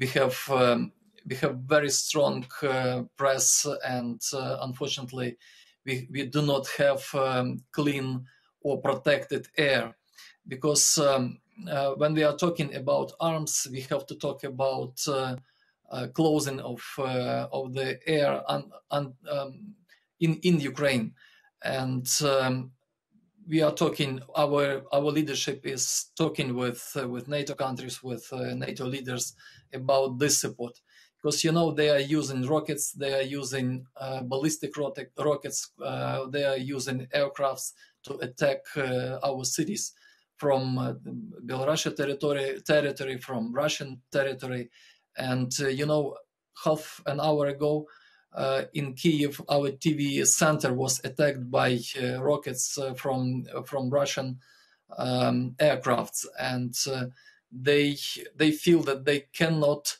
we have um, we have very strong uh, press, and uh, unfortunately, we, we do not have um, clean or protected air because um, uh, when we are talking about arms, we have to talk about uh, closing of uh, of the air un, um, in in Ukraine, and um, we are talking. Our our leadership is talking with with NATO countries, with NATO leaders about this support because you know they are using rockets, they are using uh, ballistic rockets, uh, they are using aircrafts to attack uh, our cities from uh, Belarusian territory, territory, from Russian territory, and uh, you know half an hour ago. Uh, in Kiev, our TV center was attacked by rockets from from Russian um, aircrafts, and they they feel that they cannot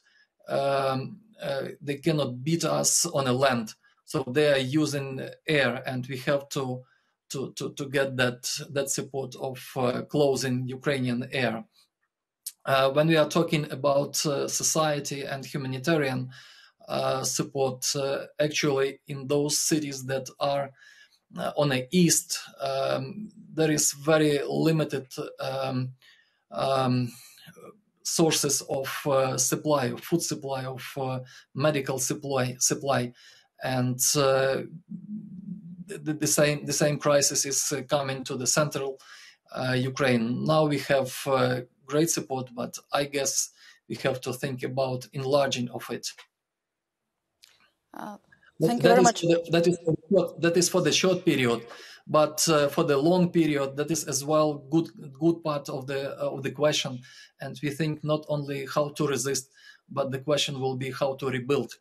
um, uh, they cannot beat us on a land. So they are using air, and we have to to to, to get that that support of uh, closing Ukrainian air. Uh, when we are talking about uh, society and humanitarian uh, support, uh, actually in those cities that are on the east, um, there is very limited. Um, um, sources of uh, supply, of food supply, of uh, medical supply, supply, and uh, the, the, same the same crisis is coming to the central Ukraine. Now we have great support, but I guess we have to think about enlarging of it. Uh, thank that, you very much. The, that is that is for the short period, but uh, for the long period, that is as well good good part of the uh, of the question. And we think not only how to resist, but the question will be how to rebuild.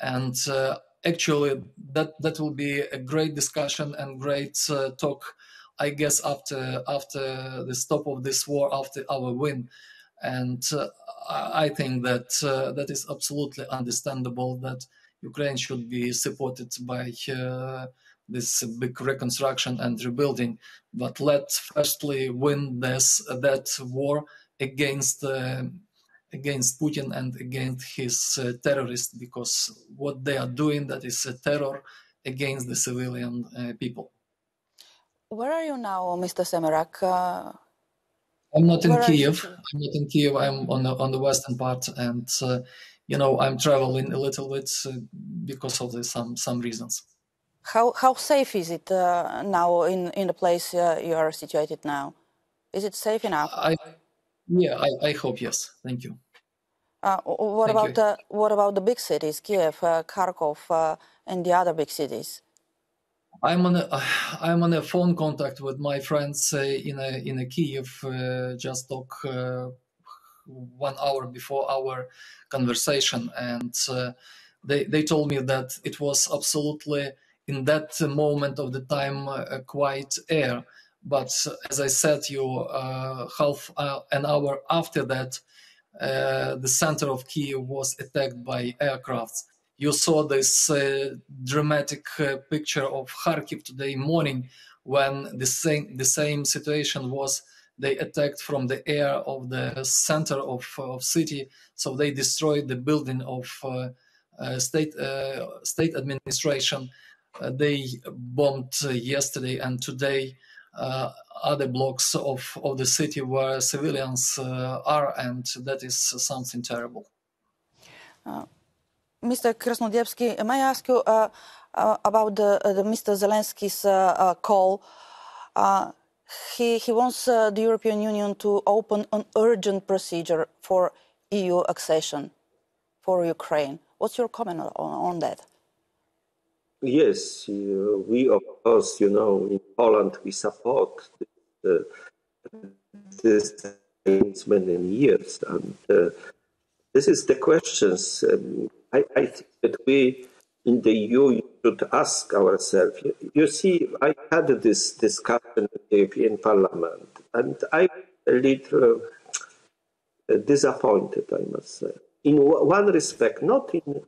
And uh, actually, that that will be a great discussion and great uh, talk. I guess after after the stop of this war, after our win, and uh, I think that uh, that is absolutely understandable that Ukraine should be supported by uh, this big reconstruction and rebuilding. But let firstly win this that war against uh, against Putin and against his uh, terrorists because what they are doing that is a terror against the civilian uh, people. Where are you now, Mr. Semerak? Uh, I'm not in Kiev. I'm not in Kiev. I'm on the on the western part, and uh, you know I'm traveling a little bit uh, because of the, some some reasons. How how safe is it uh, now in in the place uh, you are situated now? Is it safe enough? I yeah, I, I hope yes. Thank you. Uh, what Thank about you. the what about the big cities, Kiev, uh, Kharkov, uh, and the other big cities? I'm on a I'm on a phone contact with my friends uh, in a in a Kiev. Uh, just talk uh, one hour before our conversation, and uh, they they told me that it was absolutely in that moment of the time uh, quiet air. But as I said, you uh, half uh, an hour after that, uh, the center of Kiev was attacked by aircrafts. You saw this uh, dramatic uh, picture of Kharkiv today morning when the same the same situation was. They attacked from the air of the center of, of city, so they destroyed the building of uh, uh, state uh, state administration. Uh, they bombed yesterday and today other blocks of, of the city where civilians are, and that is something terrible. Mr. Krasnodebski, may I ask you uh, uh, about the, uh, the Mr. Zelensky's call? he, he wants the European Union to open an urgent procedure for EU accession for Ukraine. What's your comment on, on that? Yes, uh, we of course, you know, in Poland we support this, uh, this since many years, and uh, this is the questions. Um, I, I, think that we in the EU should ask ourselves. You, see, I had this discussion in the European Parliament, and I'm a little uh, disappointed, I must say. In one respect, not in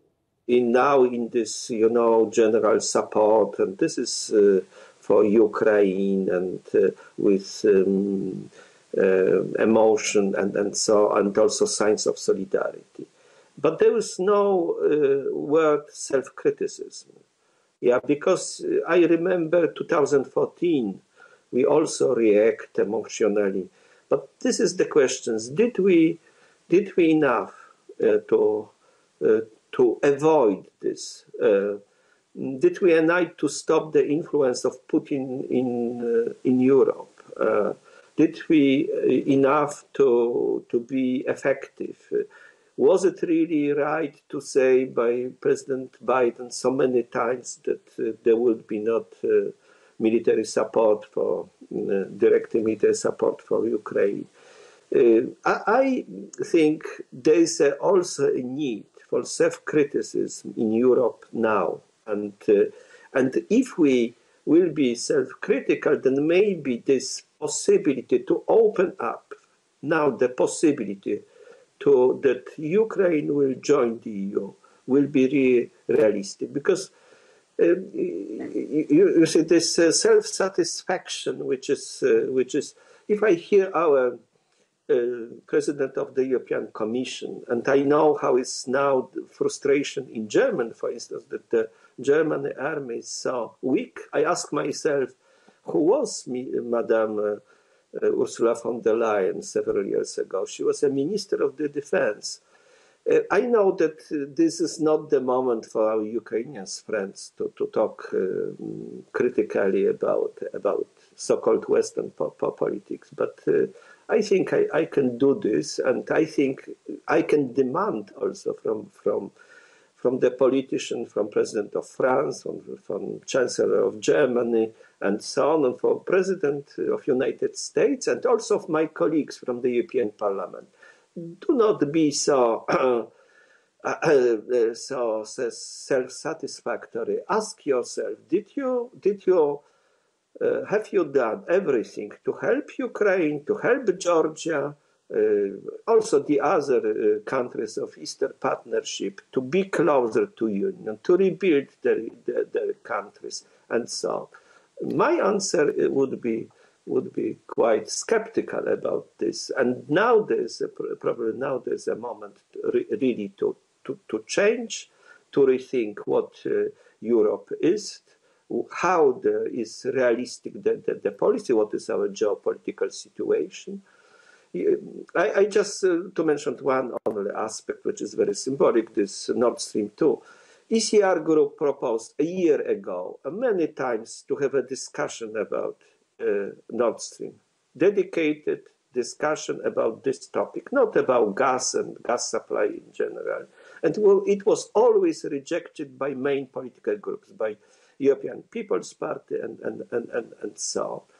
in now in this, you know, general support, and this is uh, for Ukraine and uh, with um, uh, emotion and, and so, and also signs of solidarity. But there is no uh, word self-criticism. Yeah, because I remember 2014, we also react emotionally. But this is the questions: Did we, did we enough uh, to uh, to avoid this? Uh, did we unite to stop the influence of Putin in uh, in Europe? Uh, did we uh, enough to to be effective? Was it really right to say by President Biden so many times that uh, there would be not uh, military support for direct military support for Ukraine? I, I think there is also a need for self-criticism in Europe now. And, uh, and if we will be self-critical, then maybe this possibility to open up now the possibility to that Ukraine will join the EU will be really realistic because uh, you, you, see this uh, self-satisfaction which is uh, which is if I hear our uh, president of the European Commission, and I know how it's now frustration in Germany, for instance, that the German army is so weak. I ask myself, who was me, Madame uh, Ursula von der Leyen several years ago? She was a minister of the defense. Uh, I know that uh, this is not the moment for our Ukrainian friends to, to talk um, critically about about so-called Western po- po- politics, but I think I, I can do this, and I think I can demand also from from from the politician, from President of France, from, from Chancellor of Germany, and so on, and from President of United States, and also of my colleagues from the European Parliament. Do not be so uh, uh, so self-satisfactory. Ask yourself: Did you did you uh, have you done everything to help Ukraine, to help Georgia, also the other uh, countries of Eastern Partnership to be closer to Union, to rebuild their, their, their countries, and so? My answer would be would be quite skeptical about this. And now there's a, probably now there's a moment to really to, to, to change, to rethink what uh, Europe is, how the, is realistic the, the, the, policy, what is our geopolitical situation. I, I just uh, to mention one only aspect, which is very symbolic, this Nord Stream 2. ECR group proposed a year ago, uh, many times, to have a discussion about uh, Nord Stream, dedicated discussion about this topic, not about gas and gas supply in general. And well, it was always rejected by main political groups, by European People's Party, and, and, and, and, and so And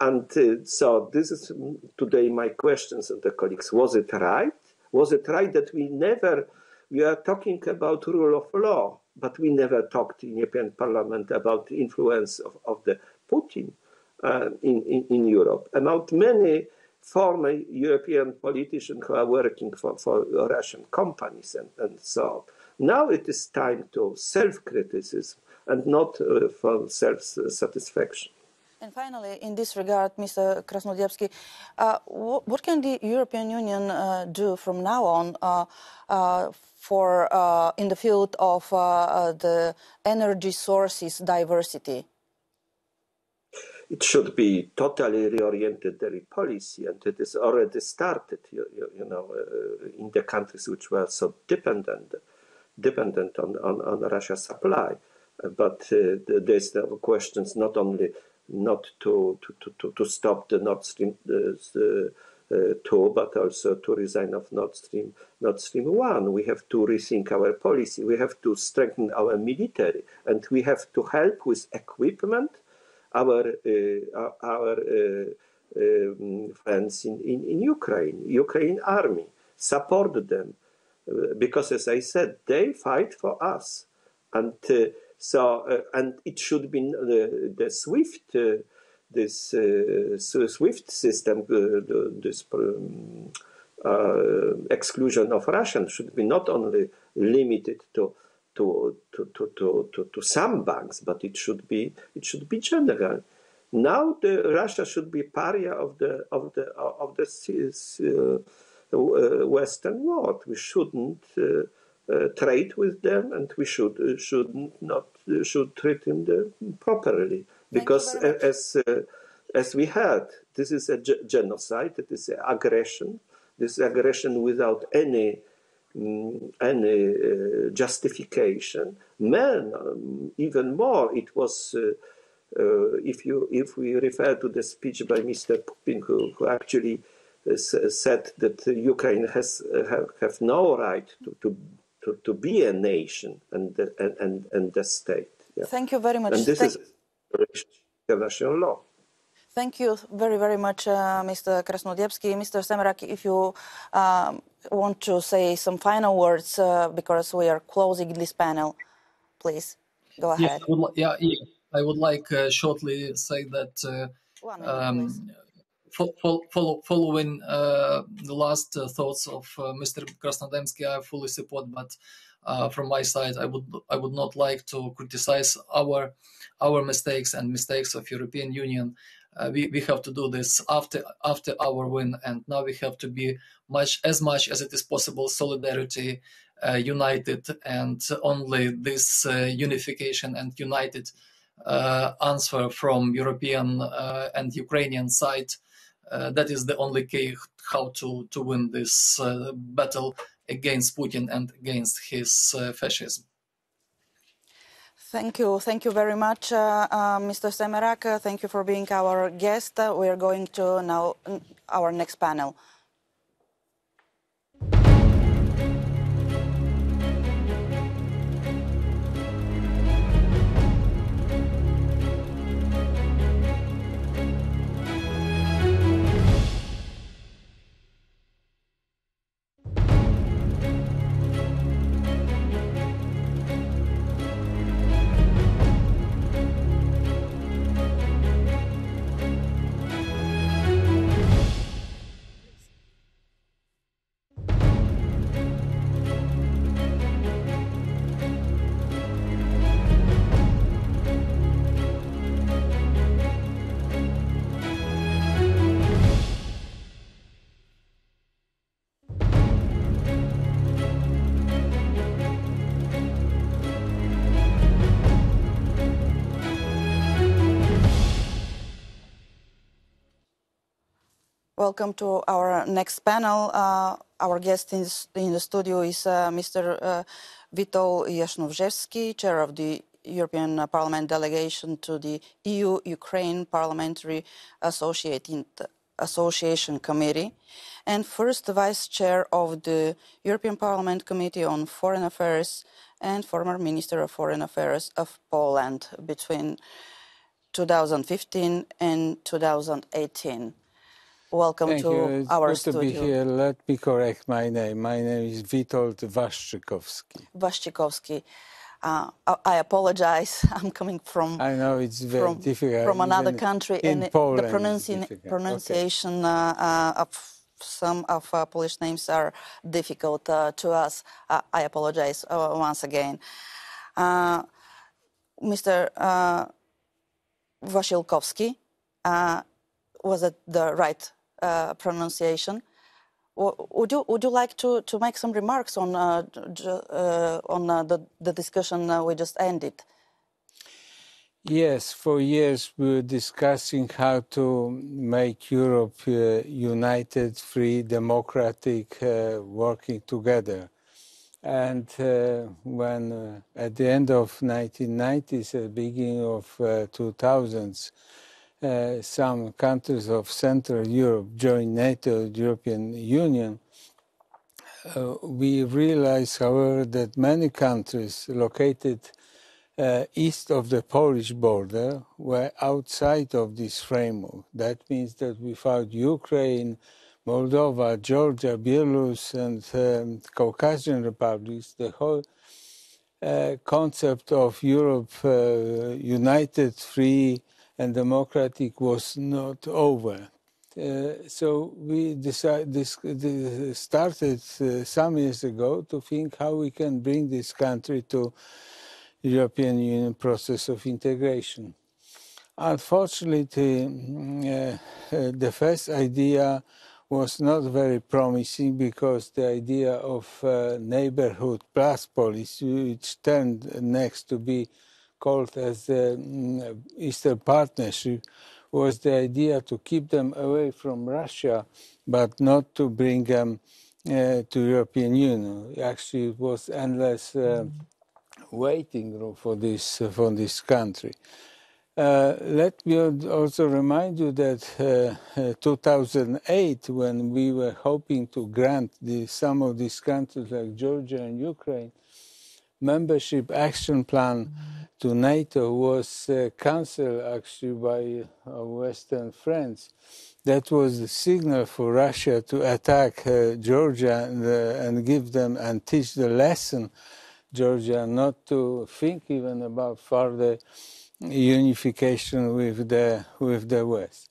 uh, so this is today my questions and the colleagues. Was it right? Was it right that we never, we are talking about rule of law, but we never talked in European Parliament about the influence of, of the Putin uh, in, in, in Europe, about many former European politicians who are working for, for Russian companies and, and so on. Now it is time to self-criticism and not uh, for self-satisfaction. And finally, in this regard, Mr. Krasnodebski, uh, what can the European Union uh, do from now on uh, uh for uh, in the field of the energy sources diversity? It should be totally reoriented the policy, and it is already started. You, you, you know, in the countries which were so dependent dependent on, on, on Russia's supply. Uh, but uh, there's the questions not only not to, to, to, to stop the Nord Stream uh, uh, 2, but also to resign of Nord Stream, Nord Stream 1. We have to rethink our policy. We have to strengthen our military, and we have to help with equipment our uh, our uh, um, friends in, in, in Ukraine, Ukraine army, support them, uh, because as I said, they fight for us, and uh, so and it should be the, the swift this uh, SWIFT system, uh, this um, uh, exclusion of Russian should be not only limited to to, to, to, to, to, some banks, but it should be it should be general. Now the Russia should be pariah of the of the of the uh, Western world. We shouldn't uh, uh, trade with them, and we should should not should treat them properly because as uh, as we had, this is a genocide. It is aggression. This aggression without any um, any uh, justification. Men, um, even more. It was. Uh, uh, if you if we refer to the speech by Mr. Putin, who, who actually uh, said that Ukraine has uh, have, have no right to, to to, to be a nation and and and, and the state. Yeah. Thank you very much. And this Thank is international law. Thank you very, very much, uh, Mr. Krasnodebski. Mr. Semerak, if you um, want to say some final words uh, because we are closing this panel, please go ahead. Yeah, I would, yeah, yeah. I would like uh, shortly say that uh, um, fo- follow, following uh, the last uh, thoughts of Mr. Krasnodebski, I fully support, but from my side, I would I would not like to criticize our our mistakes and mistakes of European Union uh, we, we have to do this after after our win and now we have to be much as much as it is possible solidarity uh, united and only this uh, unification and united uh, answer from european uh, and ukrainian side uh, that is the only key how to to win this battle against putin and against his fascism Thank you. Thank you very much, uh, uh, Mr. Semerak. Uh, thank you for being our guest. we are going to now our next panel. Welcome to our next panel. Uh, our guest in, in, the studio is uh, Mr. Uh, Witold Jastrzębski, chair of the European Parliament delegation to the EU-Ukraine Parliamentary Association Committee, and first vice chair of the European Parliament Committee on Foreign Affairs and former Minister of Foreign Affairs of Poland between 2015 and 2018. Welcome Thank to you. It's our good studio. to be here. Let me correct my name. My name is Witold Waszczykowski. Waszczykowski. Uh, I apologize. I'm coming from. I know it's very from, difficult. From another country, and Poland the pronunci- pronunciation okay. uh, uh, of some of uh, Polish names are difficult uh, to us. Uh, I apologize once again. Mr. Uh, Wasilkowski, was it the right uh, pronunciation. Would you would you like to, to make some remarks on uh, uh, on uh, the the discussion we just ended? Yes, for years we were discussing how to make Europe united, free, democratic, working together. And uh, when uh, at the end of 1990s, at the beginning of uh, 2000s, uh, some countries of Central Europe joined NATO, European Union, uh, we realized, however, that many countries located uh, east of the Polish border were outside of this framework. That means that found Ukraine, Moldova, Georgia, Belarus, and um, Caucasian republics, the whole uh, concept of Europe uh, united, free, and democratic was not over. Uh, so we decided this, this started uh, some years ago to think how we can bring this country to European Union process of integration. Unfortunately, mm, uh, the first idea was not very promising because the idea of uh, neighborhood plus policy, which turned next to be called as the mm, Eastern Partnership, was the idea to keep them away from Russia, but not to bring them uh, to European Union. Actually, it was endless uh, waiting room for this uh, for this country. Uh, let me also remind you that uh, 2008, when we were hoping to grant the, some of these countries like Georgia and Ukraine membership action plan to NATO was uh, cancelled actually by our Western friends. That was the signal for Russia to attack uh, Georgia and, uh, and, give them and teach the lesson Georgia not to think even about further unification with the with the West.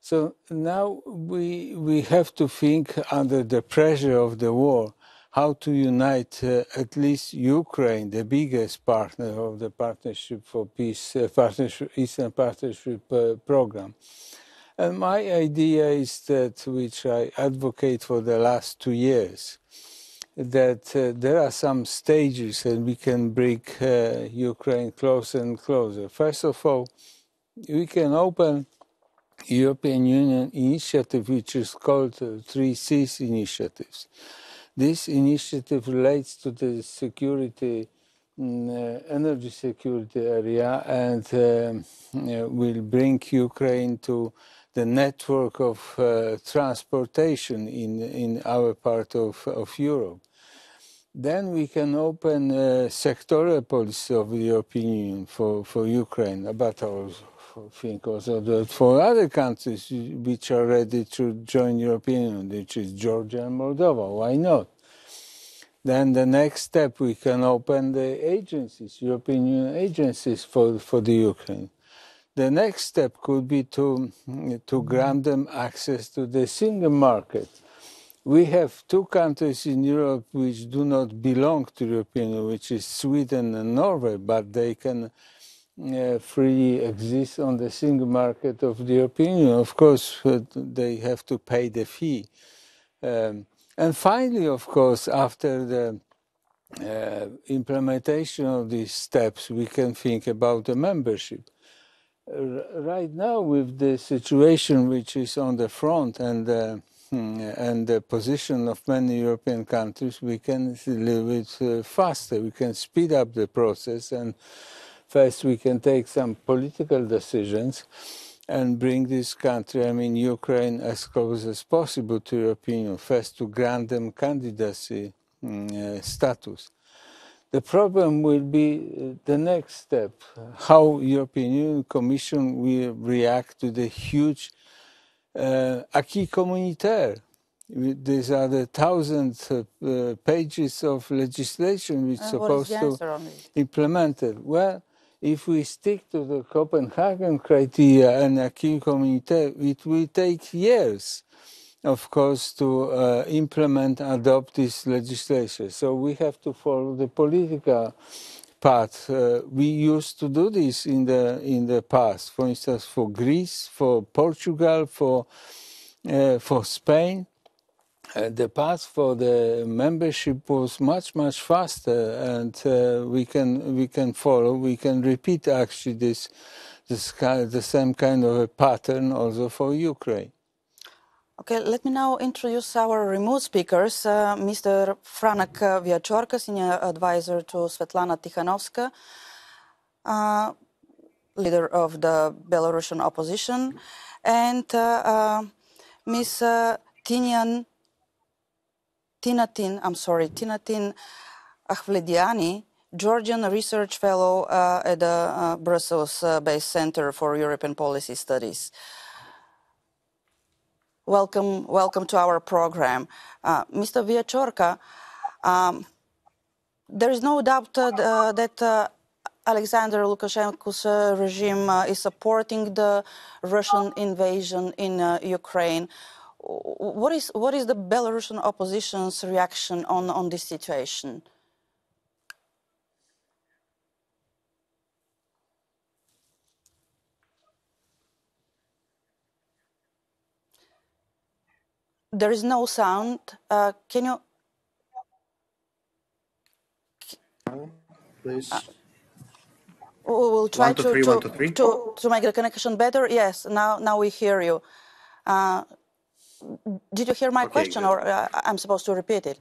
So now we we have to think under the pressure of the war how to unite uh, at least Ukraine, the biggest partner of the Partnership for Peace, uh, partnership, Eastern Partnership uh, program. And my idea is that, which I advocate for the last two years, that uh, there are some stages and we can bring uh, Ukraine closer and closer. First of all, we can open European Union initiative, which is called uh, Three Seas initiatives. This initiative relates to the security, mm, uh, energy security area, and um, will bring Ukraine to the network of uh, transportation in, in our part of, of Europe. Then we can open a sectoral policy of the European Union for, for Ukraine, but also think also that for other countries which are ready to join European Union, which is Georgia and Moldova. Why not? Then the next step we can open the agencies, European Union agencies for, for the Ukraine. The next step could be to, to grant them access to the single market. We have two countries in Europe which do not belong to European Union, which is Sweden and Norway, but they can uh, freely exist on the single market of the European Union. Of course, uh, they have to pay the fee. Um, and finally, of course, after the uh, implementation of these steps, we can think about the membership right now with the situation which is on the front and uh, and the position of many European countries, we can live it uh, faster. We can speed up the process, and first we can take some political decisions and bring this country, I mean Ukraine, as close as possible to European Union. First, to grant them candidacy mm, uh, status the problem will be uh, the next step, how European Union Commission will react to the huge uh, acquis communautaire. These are the thousands of uh, pages of legislation which are supposed to implement it. Well, if we stick to the Copenhagen criteria and acquis communautaire, it will take years of course, to uh, implement, adopt this legislation. So we have to follow the political path. Uh, we used to do this in the in the past. For instance, for Greece, for Portugal, for uh, for Spain. Uh, the path for the membership was much much faster, and uh, we can we can follow. We can repeat actually this this kind, the same kind of a pattern also for Ukraine. Okay, let me now introduce our remote speakers. Uh, Mr. Franek Viachorka, Senior Advisor to Svetlana Tikhanovska, uh, leader of the Belarusian opposition, and uh, uh Ms. Uh, Tinian, Tinatin, I'm sorry, Tinatin Akhvlediani, Georgian Research Fellow uh, at the Brussels-based Center for European Policy Studies. Welcome, welcome to our program. Uh, Mr. Viachorka, um, there is no doubt uh, that uh, Alexander Lukashenko's uh, regime uh, is supporting the Russian invasion in uh, Ukraine. What is, what is the Belarusian opposition's reaction on, on this situation? there is no sound. Uh, can you? Please. Uh, we'll try one, to, three, to, one, two, to, to make the connection better. Yes, now now we hear you. Uh, did you hear my okay, question, good. or uh, I'm supposed to repeat it?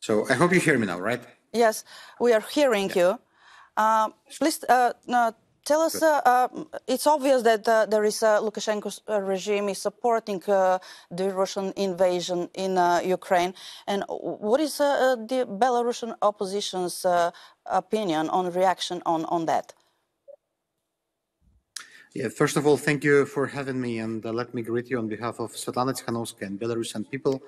So I hope you hear me now, right? Yes, we are hearing yeah. you. Uh, please uh, Tell us, uh, uh, it's obvious that uh, there is uh, Lukashenko's regime is supporting uh, the Russian invasion in Ukraine. And what is the Belarusian opposition's opinion on reaction on, on that? Yeah, first of all, thank you for having me, and uh, let me greet you on behalf of Svetlana Tikhanovskaya and Belarusian people.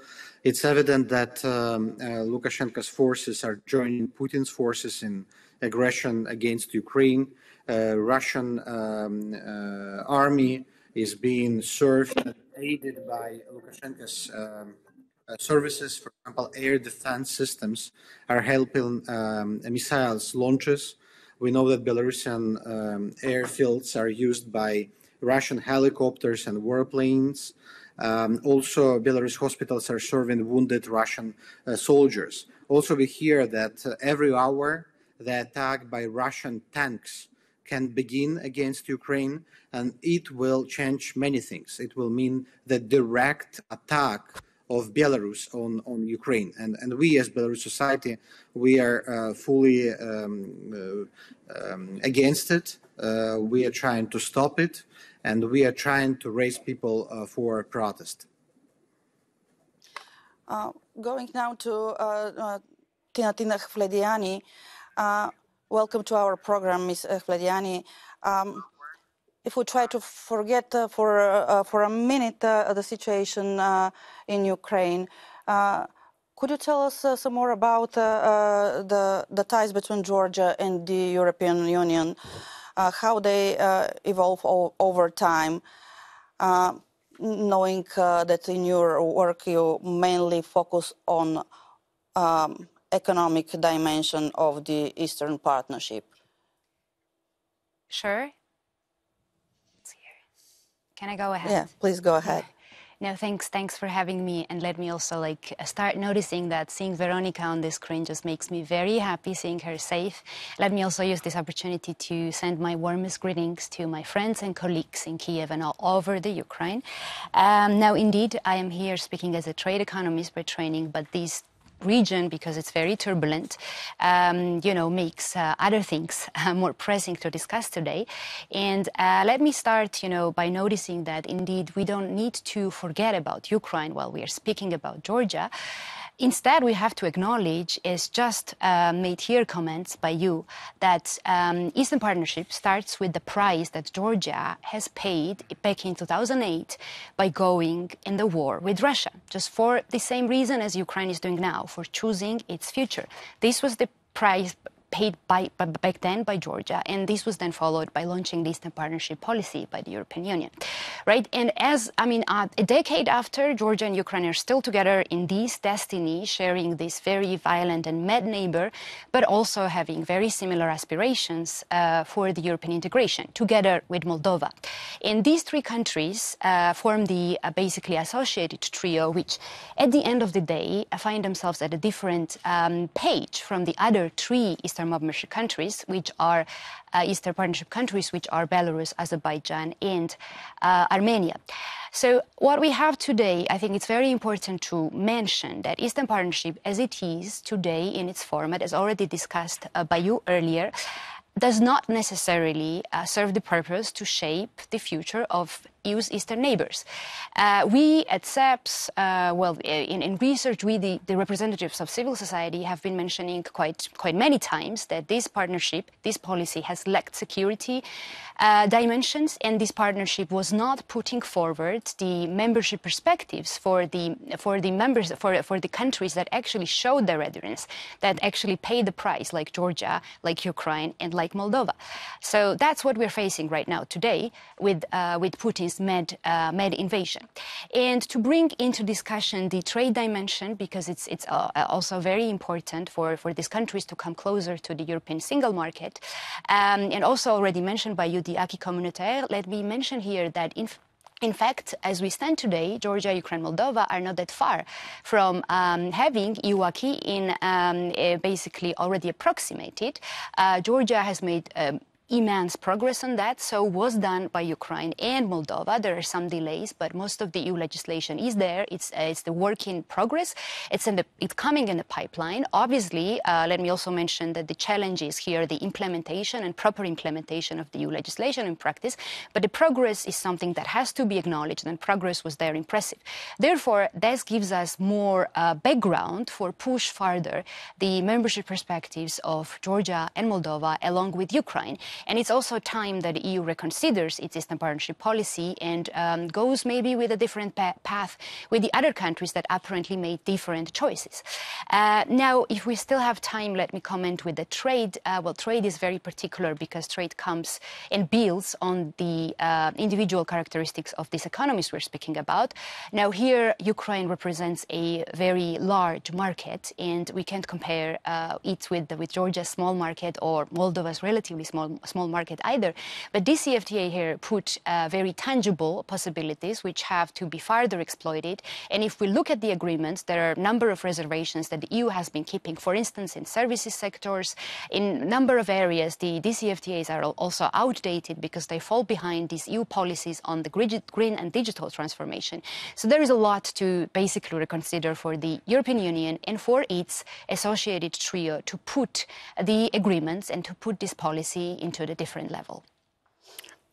It's evident that um, uh, Lukashenko's forces are joining Putin's forces in aggression against Ukraine. Uh, Russian um, uh, army is being served and aided by Lukashenko's um, uh, services. For example, air defense systems are helping um, missiles launches. We know that Belarusian um, airfields are used by Russian helicopters and warplanes. Um, also, Belarus hospitals are serving wounded Russian uh, soldiers. Also, we hear that uh, every hour the attack by Russian tanks can begin against Ukraine, and it will change many things. It will mean the direct attack of Belarus on, on Ukraine. And, and we as Belarus society, we are uh, fully um, uh, um, against it. Uh, we are trying to stop it, and we are trying to raise people for protest. Going now to uh, Tina Akhvlediani, Welcome to our program, Ms. Akhvlediani. Um, if we try to forget uh, for, uh, for a minute uh, the situation uh, in Ukraine, uh, could you tell us uh, some more about the, the ties between Georgia and the European Union, how they evolve over time, knowing that in your work you mainly focus on um, economic dimension of the Eastern Partnership? Sure. Can I go ahead? Yeah, please go ahead. No, thanks. Thanks for having me. And let me also like start noticing that seeing Veronica on the screen just makes me very happy seeing her safe. Let me also use this opportunity to send my warmest greetings to my friends and colleagues in Kiev and all over the Ukraine. Um, now, indeed, I am here speaking as a trade economist by training, but these region because it's very turbulent, um, you know, makes uh, other things uh, more pressing to discuss today. And uh, let me start, you know, by noticing that indeed we don't need to forget about Ukraine while we are speaking about Georgia. Instead, we have to acknowledge, as just uh, made here comments by you, that um, Eastern Partnership starts with the price that Georgia has paid back in 2008 by going in the war with Russia, just for the same reason as Ukraine is doing now, for choosing its future. This was the price paid by, by, back then by Georgia, and this was then followed by launching the Eastern Partnership policy by the European Union, right? And as I mean, uh, a decade after, Georgia and Ukraine are still together in this destiny, sharing this very violent and mad neighbor, but also having very similar aspirations uh, for the European integration, together with Moldova. And these three countries uh, form the uh, basically associated trio, which, at the end of the day, find themselves at a different um, page from the other three Eastern Eastern membership countries, which are uh, Eastern Partnership countries, which are Belarus, Azerbaijan, and uh, Armenia. So what we have today, I think it's very important to mention that Eastern Partnership, as it is today in its format, as already discussed uh, by you earlier, does not necessarily uh, serve the purpose to shape the future of EU's eastern neighbors. Uh, we at CEPS, uh, well, in, in, research, we, the, the, representatives of civil society, have been mentioning quite, quite many times that this partnership, this policy has lacked security uh, dimensions, and this partnership was not putting forward the membership perspectives for the, for the members, for, for the countries that actually showed their adherence, that actually paid the price, like Georgia, like Ukraine, and like Moldova. So that's what we're facing right now today with, uh, with Putin's Chinese med, uh, invasion. And to bring into discussion the trade dimension, because it's, it's uh, also very important for, for these countries to come closer to the European single market, um, and also already mentioned by you, the acquis communautaire, let me mention here that in in fact, as we stand today, Georgia, Ukraine, Moldova are not that far from um, having EU in um, uh, basically already approximated. Uh, Georgia has made um, immense progress on that. So was done by Ukraine and Moldova. There are some delays, but most of the EU legislation is there. It's, uh, it's the work in progress. It's in the it's coming in the pipeline. Obviously, uh, let me also mention that the challenge is here the implementation and proper implementation of the EU legislation in practice. But the progress is something that has to be acknowledged, and progress was there impressive. Therefore, this gives us more uh, background for push further the membership perspectives of Georgia and Moldova along with Ukraine. And it's also time that the EU reconsiders its Eastern Partnership policy and um, goes maybe with a different pa path with the other countries that apparently made different choices. Uh, now, if we still have time, let me comment with the trade. Uh, well, trade is very particular because trade comes and builds on the uh, individual characteristics of these economies we're speaking about. Now, here, Ukraine represents a very large market, and we can't compare uh, it with, with Georgia's small market or Moldova's relatively small small market either. But DCFTA here put uh, very tangible possibilities which have to be further exploited. And if we look at the agreements, there are a number of reservations that the EU has been keeping. For instance, in services sectors, in a number of areas, the DCFTAs are also outdated because they fall behind these EU policies on the green and digital transformation. So there is a lot to basically reconsider for the European Union and for its associated trio to put the agreements and to put this policy in into a different level.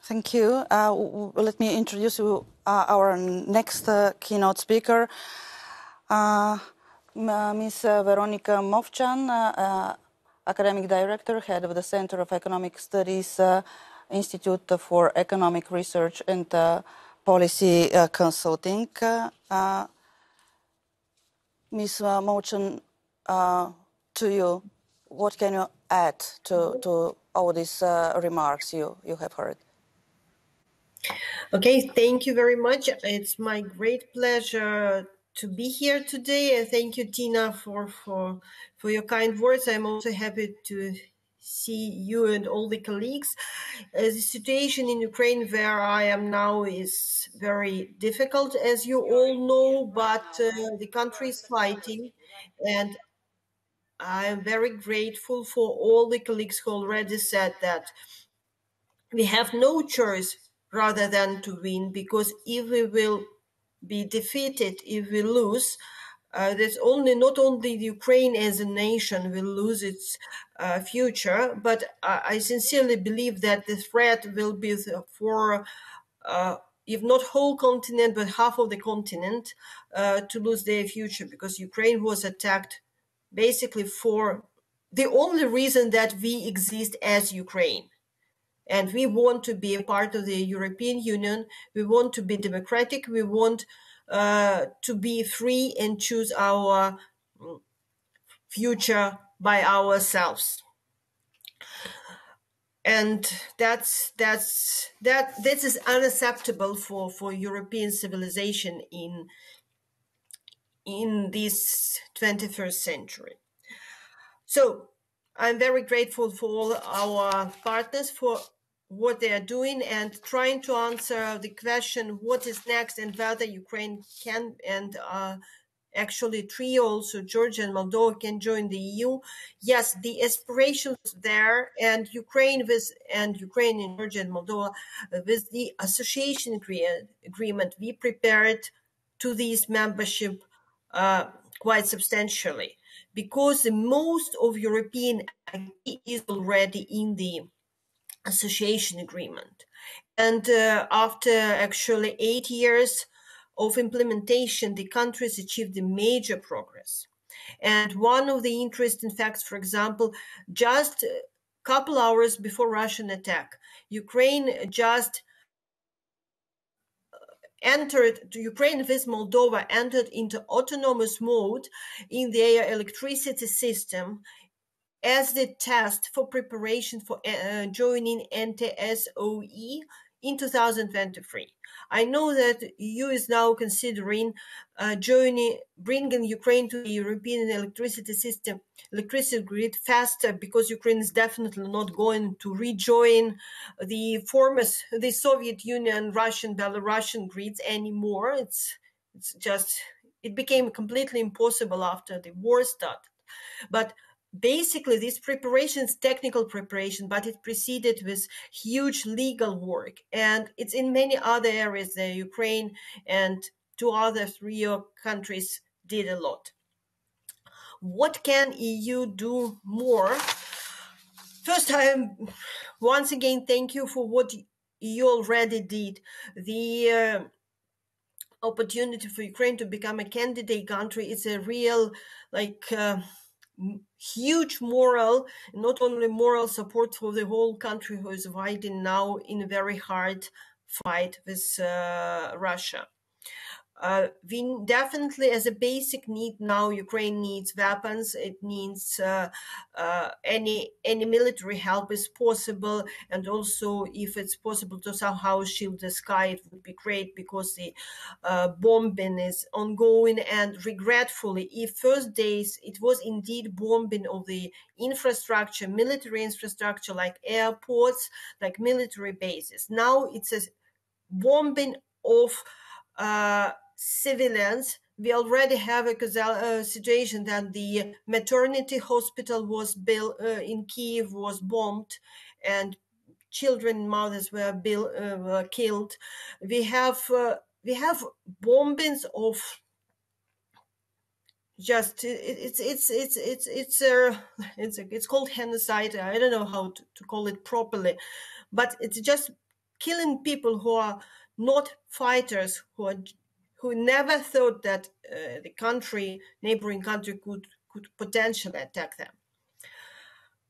Thank you. Uh, let me introduce you uh, our next uh, keynote speaker, uh, Ms. Movchan, uh, Academic Director, Head of the Center of Economic Studies, uh, Institute for Economic Research and Policy Consulting. Ms. Movchan, to you, what can you add to, to all these uh, remarks you, you have heard. Okay, thank you very much. It's my great pleasure to be here today. And thank you, Tina, for, for, for your kind words. I'm also happy to see you and all the colleagues. Uh, the situation in Ukraine where I am now is very difficult, as you all know, but uh, the country is fighting and I am very grateful for all the colleagues who already said that we have no choice rather than to win because if we will be defeated, if we lose, uh, there's only not only Ukraine as a nation will lose its uh, future, but I, I, sincerely believe that the threat will be for, uh, if not whole continent, but half of the continent uh, to lose their future because Ukraine was attacked basically for the only reason that we exist as Ukraine. And we want to be a part of the European Union. We want to be democratic. We want uh, to be free and choose our future by ourselves. And that's that's that this is unacceptable for, for European civilization in in this 21st century. So I'm very grateful for all our partners for what they are doing and trying to answer the question what is next and whether Ukraine can and uh, actually three also Georgia and Moldova can join the EU. Yes, the aspirations there and Ukraine with and Ukraine and Georgia and Moldova with the association agree- agreement we prepared to this membership uh, quite substantially because the most of European is already in the association agreement. And uh, after actually eight years of implementation, the countries achieved a major progress. And one of the interesting facts, for example, just a couple hours before Russian attack, Ukraine just entered Ukraine with Moldova entered into autonomous mode in their electricity system as the test for preparation for uh, joining ENTSO-E in 2023. I know that EU is now considering uh, joining, bringing Ukraine to the European electricity system, electricity grid faster because Ukraine is definitely not going to rejoin the former, the Soviet Union, Russian, Belarusian grids anymore. It's, it's just, it became completely impossible after the war started. But basically this preparation is technical preparation but it preceded with huge legal work. And it's in many other areas the ukraine and two other three countries did a lot. What can eu do more? First i once again thank you for what you already did. The uh, opportunity for ukraine to become a candidate country is a real like uh, huge moral, not only moral support for the whole country who is fighting now in a very hard fight with uh, Russia. Uh, we definitely, as a basic need now, Ukraine needs weapons. It needs uh, uh, any any military help is possible, and also if it's possible to somehow shield the sky, it would be great because the uh, bombing is ongoing. And regretfully, if first days it was indeed bombing of the infrastructure, military infrastructure like airports, like military bases. Now it's a bombing of uh, civilians. We already have a uh, situation that the maternity hospital was built uh, in Kiev was bombed, and children mothers were, built, uh, were killed. We have uh, we have bombings of just it's it's it's it's it's uh, it's it's called genocide. I don't know how to, to call it properly, but it's just killing people who are not fighters who are who never thought that uh, the country, neighboring country, could could potentially attack them.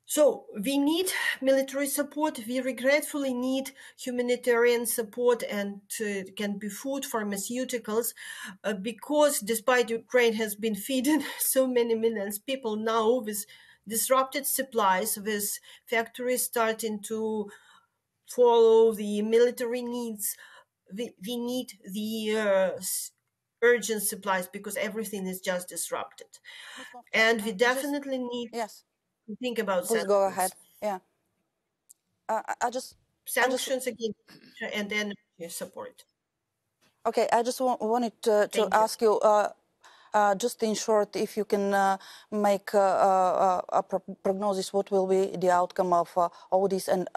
So we need military support. We regretfully need humanitarian support and uh, can be food, pharmaceuticals, uh, because despite Ukraine has been feeding so many millions people now with disrupted supplies, with factories starting to follow the military needs we, we need the uh, urgent supplies because everything is just disrupted. And we definitely need yes. to think about Please go ahead. Yeah. Uh, I just sanctions I just, against and then support. Okay, I just wanted to, to ask you. Uh, uh, just in short, if you can uh, make uh, uh a prognosis, what will be the outcome of uh, all this, and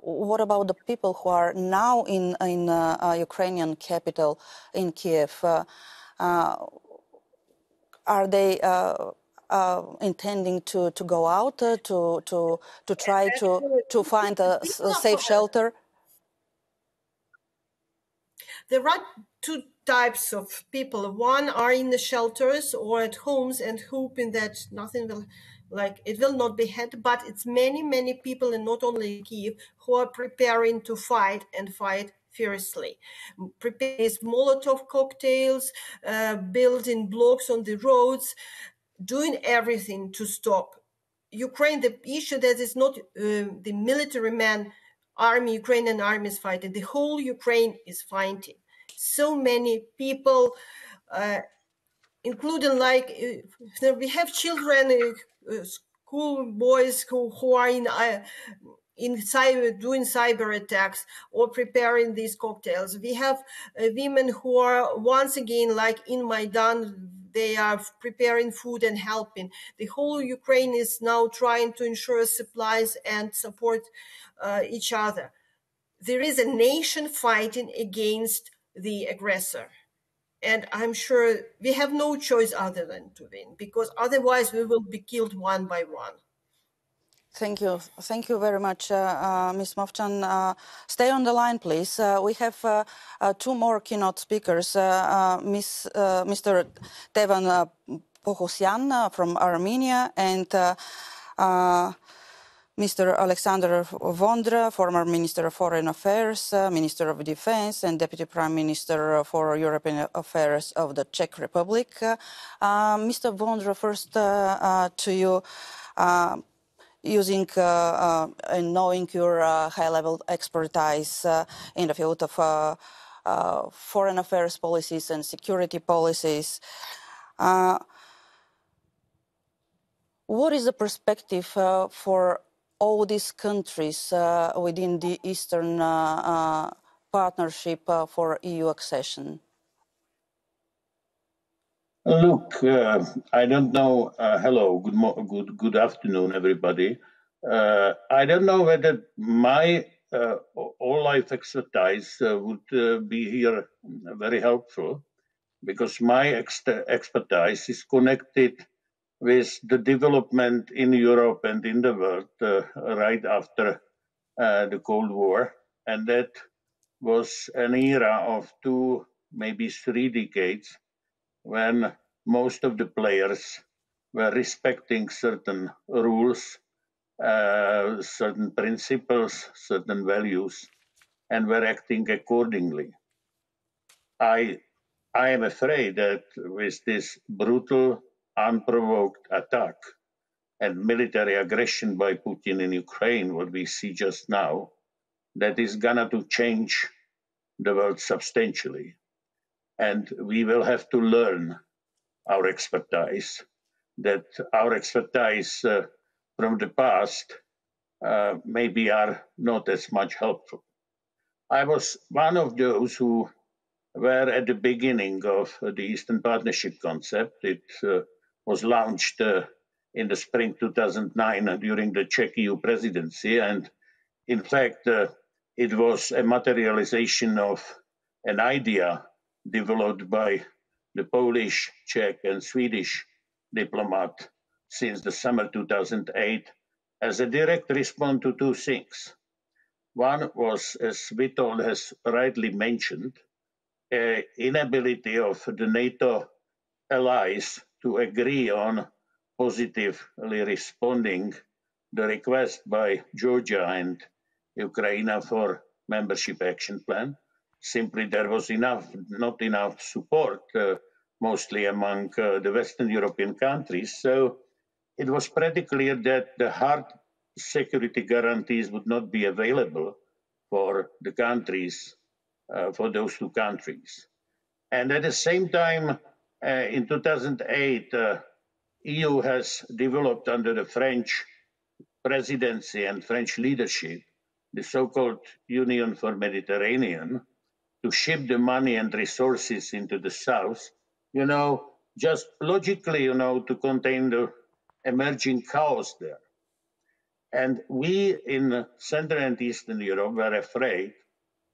what about the people who are now in in uh, uh, Ukrainian capital in Kiev? Uh, uh are they uh, uh, intending to, to go out to to to try to to find a, a safe shelter? There are two types of people. One are in the shelters or at homes and hoping that nothing will like it will not be had but it's many many people and not only kiev who are preparing to fight and fight fiercely preparing molotov cocktails uh, building blocks on the roads doing everything to stop ukraine the issue that is not uh, the military man army ukrainian army is fighting the whole ukraine is fighting. So many people uh, including like uh, we have children uh, school boys who, who are in uh, in cyber doing cyber attacks or preparing these cocktails we have uh, women who are once again like in maidan they are preparing food and helping. The whole Ukraine is now trying to ensure supplies and support uh, each other. There is a nation fighting against the aggressor. And I'm sure we have no choice other than to win, because otherwise we will be killed one by one. Thank you. Thank you very much, uh, uh, Ms. Movchan. Uh, stay on the line, please. Uh, we have uh, uh, two more keynote speakers. Ms, Mr. Tevan Poghosyan from Armenia and Mr. Alexander Vondra, former Minister of Foreign Affairs, uh, Minister of Defense, and Deputy Prime Minister for European Affairs of the Czech Republic. Uh, uh, Mr. Vondra, first to you using uh, uh, and knowing your uh, high-level expertise in the field of foreign affairs policies and security policies. what is the perspective for all these countries within the Eastern Partnership for EU accession? Look, uh, I don't know. Uh, hello, good, good good afternoon, everybody. Uh, I don't know whether my uh, all life expertise uh, would uh, be here very helpful, because my ex- expertise is connected with the development in Europe and in the world right after the Cold War, and that was an era of two, maybe three decades when most of the players were respecting certain rules, uh, certain principles, certain values, and were acting accordingly. I, I am afraid that with this brutal, unprovoked attack and military aggression by Putin in Ukraine, what we see just now, that is gonna to change the world substantially and we will have to learn our expertise. That our expertise uh, from the past uh, maybe are not as much helpful. I was one of those who were at the beginning of the Eastern Partnership concept. It uh, was launched uh, in the spring 2009 during the Czech EU presidency, and in fact, uh, it was a materialization of an idea developed by the Polish, Czech, and Swedish diplomat since the summer 2008 as a direct response to two things. One was, as Witold has rightly mentioned, an inability of the NATO allies to agree on positively responding the request by Georgia and Ukraine for membership action plan simply there was enough, not enough support, uh, mostly among uh, the Western European countries. So it was pretty clear that the hard security guarantees would not be available for the countries, uh, for those two countries. And at the same time, in 2008, uh, EU has developed under the French presidency and French leadership the so-called Union for Mediterranean, to ship the money and resources into the south, you know, just logically, you know, to contain the emerging chaos there. And we in Central and Eastern Europe were afraid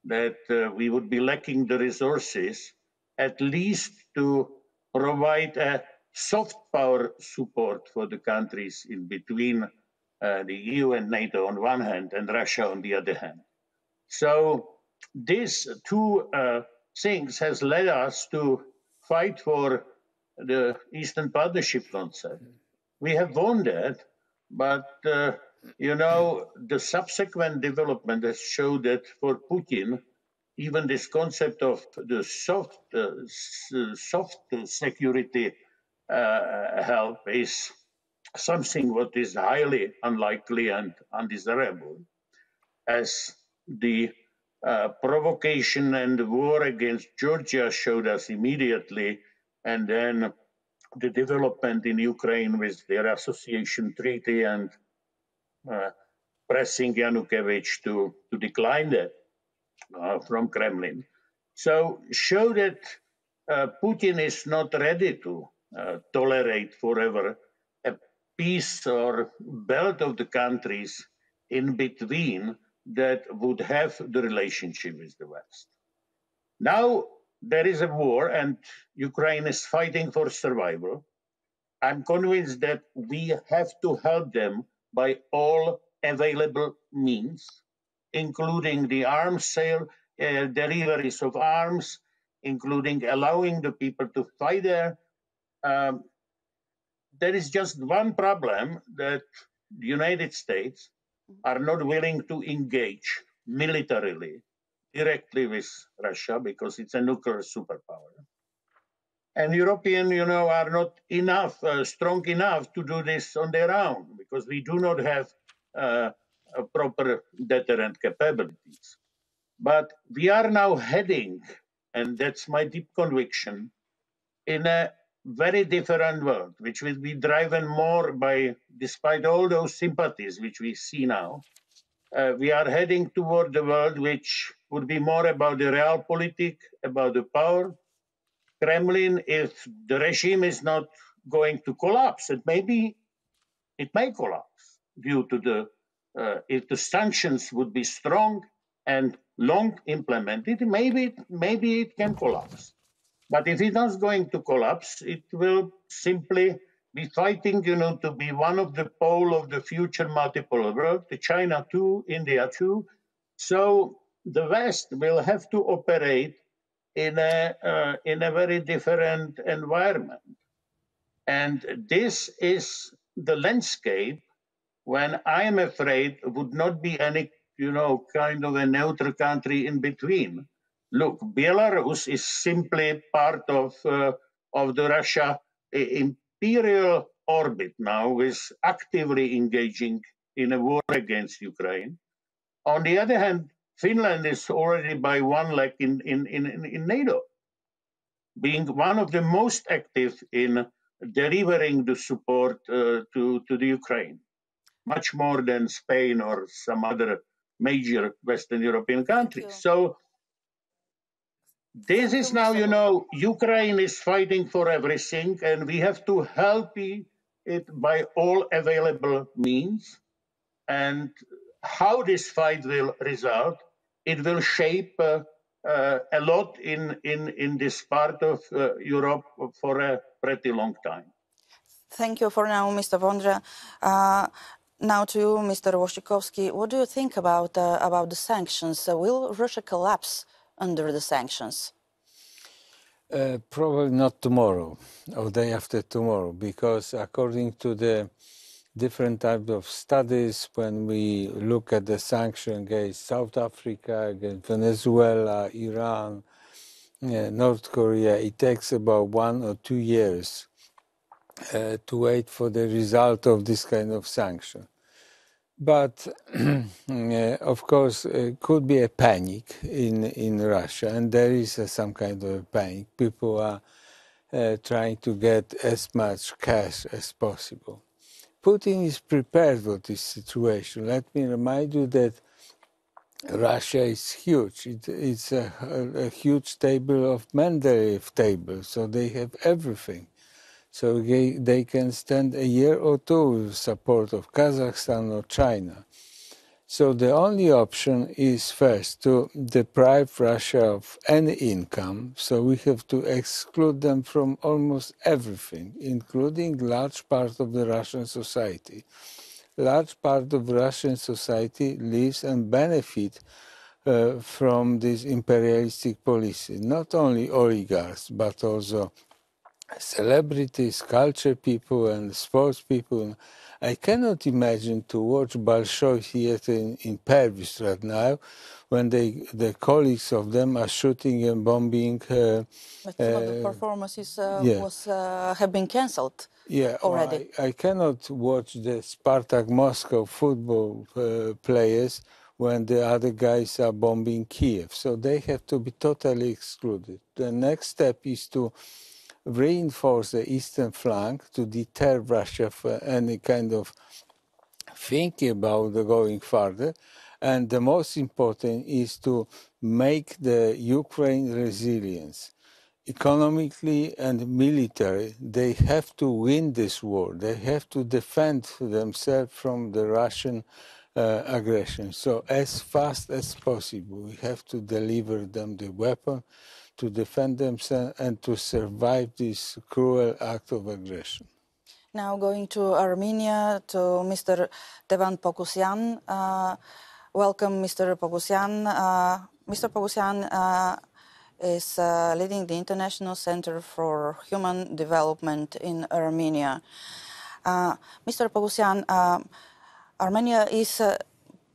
that uh, we would be lacking the resources, at least to provide a soft power support for the countries in between uh, the EU and NATO on one hand and Russia on the other hand. So these two uh, things has led us to fight for the Eastern Partnership concept. We have won that, but uh, you know the subsequent development has showed that for Putin, even this concept of the soft soft security uh, help is something what is highly unlikely and undesirable, as the uh, provocation and the war against Georgia showed us immediately, and then the development in Ukraine with their association treaty and uh, pressing Yanukovych to, to decline that uh, from Kremlin. So show that uh, Putin is not ready to uh, tolerate forever a piece or belt of the countries in between that would have the relationship with the West. Now there is a war and Ukraine is fighting for survival. I'm convinced that we have to help them by all available means, including the arms sale, uh, deliveries of arms, including allowing the people to fight there. Um, there is just one problem that the United States are not willing to engage militarily directly with Russia because it's a nuclear superpower. And European, you know, are not enough, uh, strong enough to do this on their own because we do not have uh, proper deterrent capabilities. But we are now heading, and that's my deep conviction, in a very different world, which will be driven more by, despite all those sympathies which we see now, uh, we are heading toward the world which would be more about the realpolitik, about the power. Kremlin, if the regime is not going to collapse, it may be, it may collapse due to the, if the sanctions would be strong and long implemented, maybe, maybe it can collapse. But if it is going to collapse, it will simply be fighting, you know, to be one of the pole of the future multipolar world, the China too, India too. So the West will have to operate in a uh, in a very different environment, and this is the landscape when I am afraid would not be any you know kind of a neutral country in between. Look, Belarus is simply part of uh, of the Russia imperial orbit now, is actively engaging in a war against Ukraine. On the other hand, Finland is already by one leg in, in, in, in NATO, being one of the most active in delivering the support uh, to, to the Ukraine, much more than Spain or some other major Western European countries. So this is now, you know, Ukraine is fighting for everything, and we have to help it by all available means. And how this fight will result, it will shape uh, uh, a lot in, in, in this part of uh, Europe for a pretty long time. Thank you for now, Mr. Vondra. Uh, now to you, Mr. Waszczykowski. What do you think about, uh, about the sanctions? will Russia collapse under the sanctions? Uh, probably not tomorrow or day after tomorrow, because according to the different types of studies, when we look at the sanctions against South Africa, against Venezuela, Iran, uh, North Korea, it takes about one or two years uh, to wait for the result of this kind of sanction. But uh, of course, it uh, could be a panic in in Russia, and there is uh, some kind of panic. People are uh, trying to get as much cash as possible. Putin is prepared for this situation. Let me remind you that Russia is huge. It, it's a, a, a, huge table of Mendeleev table, so they have everything. So they, they can stand a year or two with support of Kazakhstan or China. So the only option is first to deprive Russia of any income. So we have to exclude them from almost everything, including large part of the Russian society. Large part of Russian society lives and benefit uh, from this imperialistic policy. Not only oligarchs, but also celebrities, culture people, and sports people. I cannot imagine to watch Bolshoi theater in, in Paris right now when they, the colleagues of them are shooting and bombing. Uh, but some uh, of the performances uh, yeah. was, uh, have been cancelled yeah, already. I, I, cannot watch the Spartak Moscow football uh, players when the other guys are bombing Kiev. So they have to be totally excluded. The next step is to reinforce the eastern flank to deter Russia from any kind of thinking about going further. And the most important is to make the Ukraine resilience. economically and military. They have to win this war. They have to defend themselves from the Russian uh, aggression. So as fast as possible, we have to deliver them the weapon to defend themselves and to survive this cruel act of aggression. Now going to Armenia, to Mr. Tevan Poghosyan. Uh, welcome, Mr. Poghosyan. Uh, Mr. Poghosyan uh, is uh, leading the International Center for Human Development in Armenia. Uh, Mr. Poghosyan, uh, Armenia is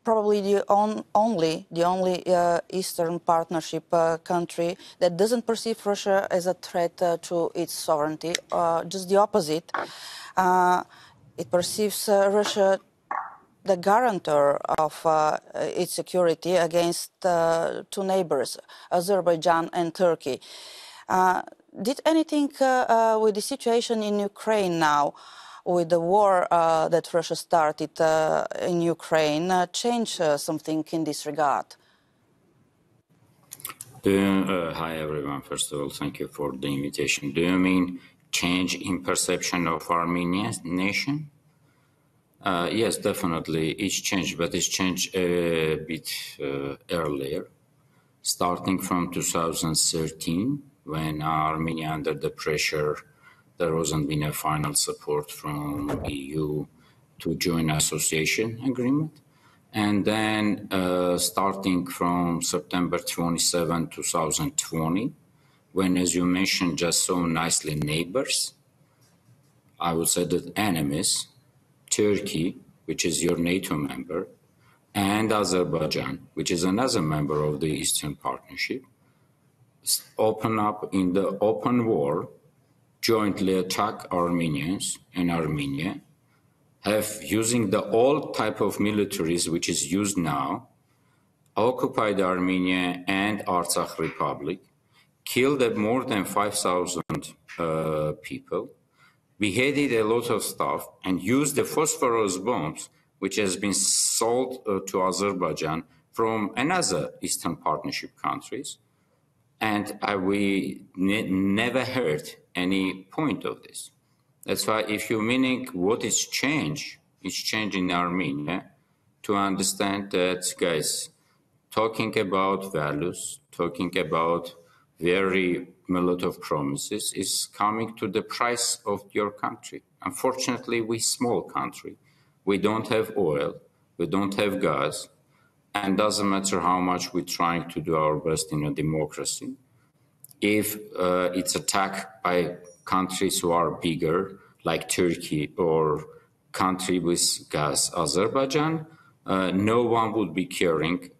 probably the on, only the only uh, Eastern Partnership uh, country that doesn't perceive Russia as a threat uh, to its sovereignty. just the opposite. it perceives Russia the guarantor of uh, its security against uh, two neighbors, Azerbaijan and Turkey. Uh, did anything with the situation in Ukraine now with the war uh, that Russia started uh, in Ukraine uh, change something in this regard? You, hi everyone. First of all, thank you for the invitation. Do you mean change in perception of Armenia nation? Uh, yes, definitely. It's changed, but it's changed a bit uh, earlier, starting from 2013, when Armenia, under the pressure there wasn't been a final support from EU to join association agreement. And then uh, starting from September 27, 2020, when, as you mentioned just so nicely, neighbors, I would say that enemies, Turkey, which is your NATO member, and Azerbaijan, which is another member of the Eastern Partnership, open up in the open war jointly attack Armenians in Armenia, have using the old type of militaries which is used now, occupied Armenia and Artsakh Republic, killed more than 5,000 uh, people, beheaded a lot of stuff, and used the phosphorus bombs, which has been sold uh, to Azerbaijan from another Eastern Partnership countries. And uh, we ne- never heard any point of this. That's why if you're meaning what is change, it's change in Armenia to understand that, guys, talking about values, talking about very a lot of promises is coming to the price of your country. Unfortunately, we small country. We don't have oil, we don't have gas, and doesn't matter how much we're trying to do our best in a democracy if uh, it's attacked by countries who are bigger, like Turkey or country with gas, Azerbaijan, uh, no one would be caring,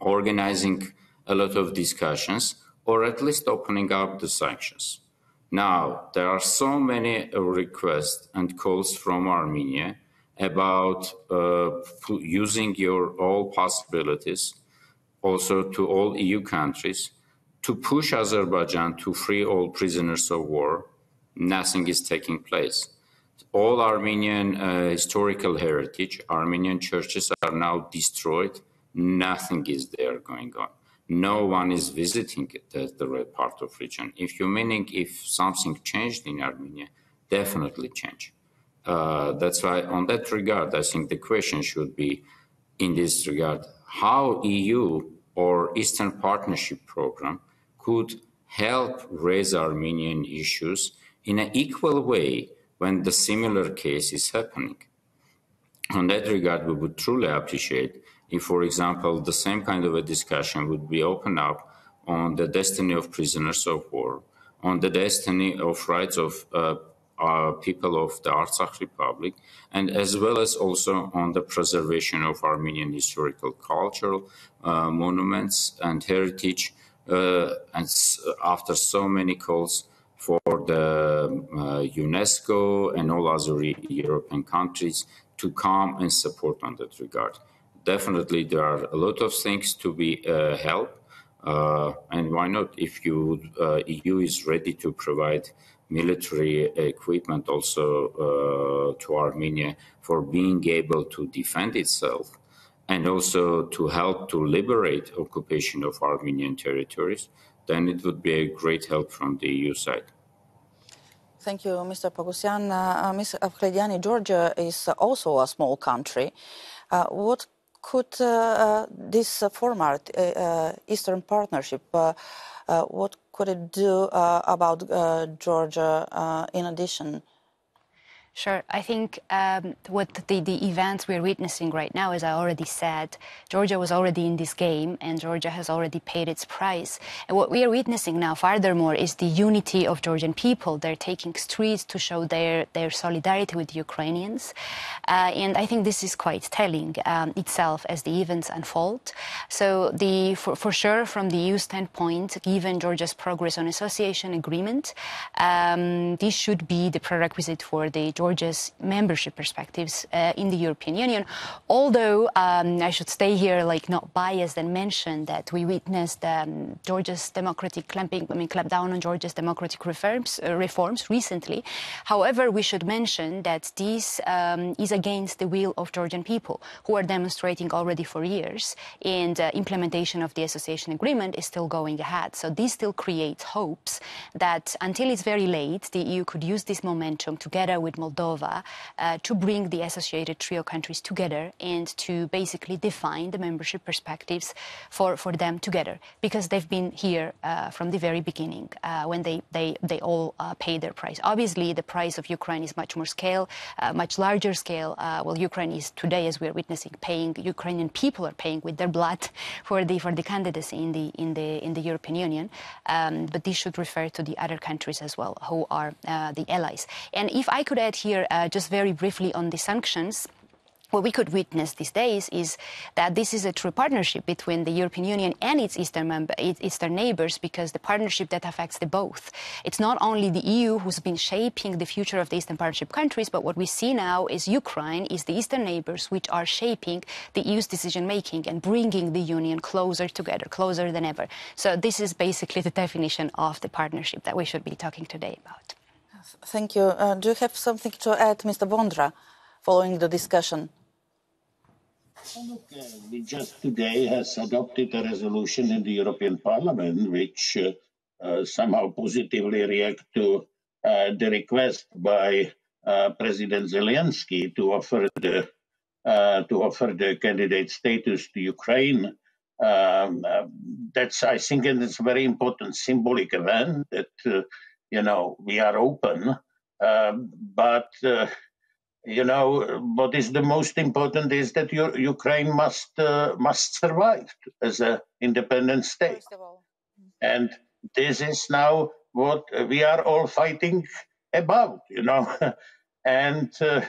organizing a lot of discussions, or at least opening up the sanctions. Now, there are so many requests and calls from Armenia about uh, using your all possibilities also to all EU countries to push Azerbaijan to free all prisoners of war, nothing is taking place. All Armenian uh, historical heritage, Armenian churches are now destroyed. Nothing is there going on. No one is visiting the, the red part of region. If you're meaning if something changed in Armenia, definitely change. Uh, that's why, on that regard, I think the question should be, in this regard, how EU or Eastern Partnership Program could help raise Armenian issues in an equal way when the similar case is happening. On that regard, we would truly appreciate if, for example, the same kind of a discussion would be opened up on the destiny of prisoners of war, on the destiny of rights of uh, uh, people of the Artsakh Republic, and as well as also on the preservation of Armenian historical cultural uh, monuments and heritage and after so many calls for the uh, UNESCO and all other European countries to come and support on that regard. Definitely, there are a lot of things to be uh, helped, uh, and why not? If you uh, EU is ready to provide military equipment also uh, to Armenia for being able to defend itself, and also to help to liberate occupation of Armenian territories, then it would be a great help from the EU side. Thank you, Mr. Poghosyan. Uh, uh Ms. Akhvlediani, Georgia is also a small country. Uh, what could uh, uh this format, uh, Eastern Partnership, what could it do about Georgia in addition? Sure. I think um, what the, the events we're witnessing right now, as I already said, Georgia was already in this game and Georgia has already paid its price. And what we are witnessing now, furthermore, is the unity of Georgian people. They're taking streets to show their, their solidarity with Ukrainians. Uh, and I think this is quite telling um, itself as the events unfold. So, the, for, for sure, from the EU standpoint, given Georgia's progress on association agreement, um, this should be the prerequisite for the Georgia's membership perspectives uh, in the European Union. Although um, I should stay here, like not biased, and mention that we witnessed um, Georgia's democratic clamping, I mean, clampdown on Georgia's democratic reforms, uh, reforms recently. However, we should mention that this um, is against the will of Georgian people who are demonstrating already for years, and uh, implementation of the association agreement is still going ahead. So this still creates hopes that until it's very late, the EU could use this momentum together with Moldova Moldova uh, to bring the associated trio countries together and to basically define the membership perspectives for, for them together because they've been here uh, from the very beginning uh, when they, they, they all uh, paid their price. Obviously, the price of Ukraine is much more scale, uh, much larger scale. Uh, well, Ukraine is today, as we're witnessing, paying, Ukrainian people are paying with their blood for the, for the candidacy in the, in the, in the European Union. Um, but this should refer to the other countries as well who are the allies. And if I could add here uh, just very briefly on the sanctions what we could witness these days is that this is a true partnership between the European Union and its eastern, member, its eastern neighbors because the partnership that affects the both. It's not only the EU who's been shaping the future of the Eastern Partnership countries, but what we see now is Ukraine, is the eastern neighbors which are shaping the EU's decision making and bringing the Union closer together, closer than ever. So this is basically the definition of the partnership that we should be talking today about. Thank you. Uh, do you have something to add, Mr. Vondra, following the discussion? Uh, we just today has adopted a resolution in the European Parliament which uh, uh somehow positively react to uh, the request by President Zelensky to offer the to offer the candidate status to Ukraine. Um, that's, I think, and it's a very important symbolic event that you know, we are open. Um, but, uh, you know, what is the most important is that Ukraine must uh, must survive as an independent state. And this is now what we are all fighting about, you know. and uh,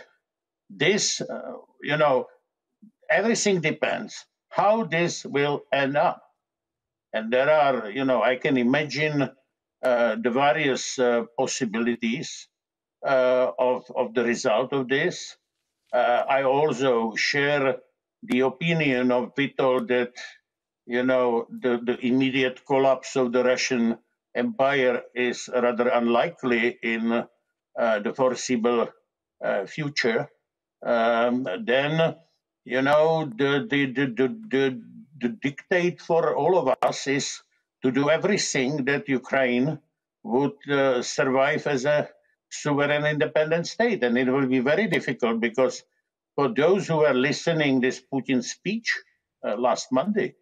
this, uh, you know, everything depends how this will end up. And there are, you know, I can imagine the various uh, possibilities uh, of, of the result of this. I also share the opinion of Witold that, you know, the, the immediate collapse of the Russian empire is rather unlikely in uh, the foreseeable uh, future, um, then you know the the, the the, the the dictate for all of us is to do everything that Ukraine would uh, survive as a sovereign independent state. And it will be very difficult because for those who are listening this Putin speech uh, last Monday,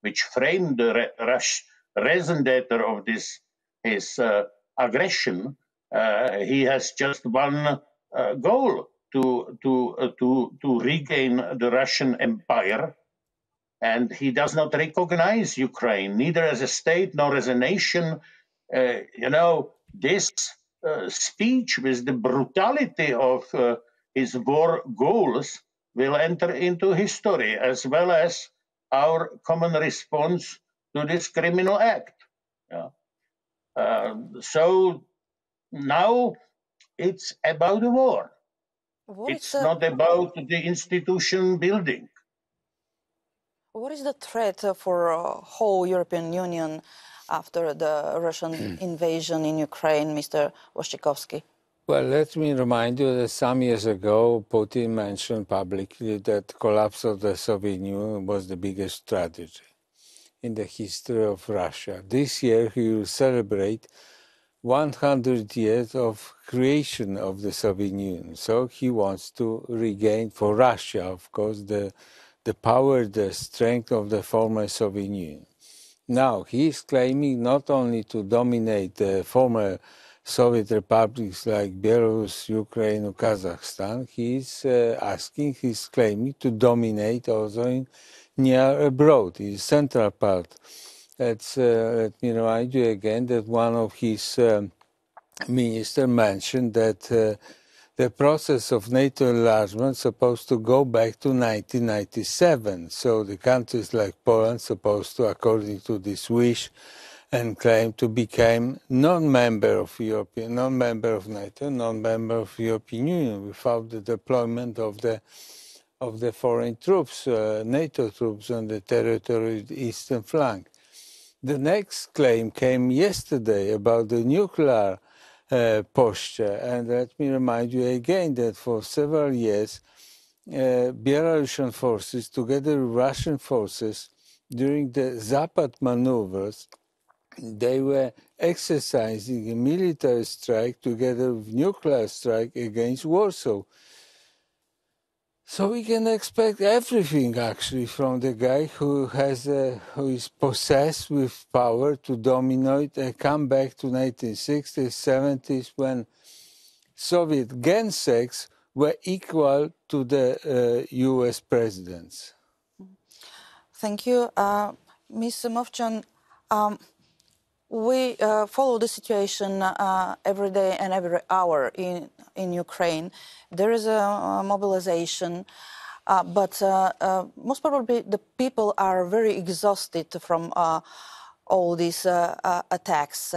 which framed the re- Rush of this his uh, aggression, uh, he has just one uh, goal to to uh, to to regain the Russian empire and he does not recognize Ukraine, neither as a state nor as a nation. Uh, you know, this uh, speech with the brutality of uh, his war goals will enter into history as well as our common response to this criminal act. Yeah. Uh, so now it's about the war. What it's not about the institution building. What is the threat for uh, whole European Union after the Russian invasion in Ukraine, Mr. Waszczykowski? Well, let me remind you that some years ago, Putin mentioned publicly that collapse of the Soviet Union was the biggest tragedy. in the history of Russia. This year he will celebrate 100 years of creation of the Soviet Union. So he wants to regain for Russia, of course, the, the power, the strength of the former Soviet Union. Now he is claiming not only to dominate the former Soviet republics like Belarus, Ukraine, or Kazakhstan, he is uh, asking, is claiming to dominate also in near abroad, in central part Let's, uh, let me remind you again that one of his um, ministers mentioned that uh, the process of NATO enlargement supposed to go back to 1997. So the countries like Poland supposed to, according to this wish and claim to become non-member of European, non-member of NATO, non-member of European Union without the deployment of the of the foreign troops, uh, NATO troops on the territory of the eastern flank. The next claim came yesterday about the nuclear posture. And let me remind you again that for several years, uh, Belarusian forces, together with Russian forces, during the Zapad maneuvers, they were exercising a military strike together with nuclear strike against Warsaw. So we can expect everything actually from the guy who has a, who is possessed with power to dominate and come back to 1960s, 70s when Soviet genseks were equal to the uh, U.S. presidents. Thank you, uh, Mr. Movchan. Um, we uh, follow the situation uh, every day and every hour in, in Ukraine. There is a, a mobilization, uh, but uh, uh, most probably the people are very exhausted from uh, all these attacks.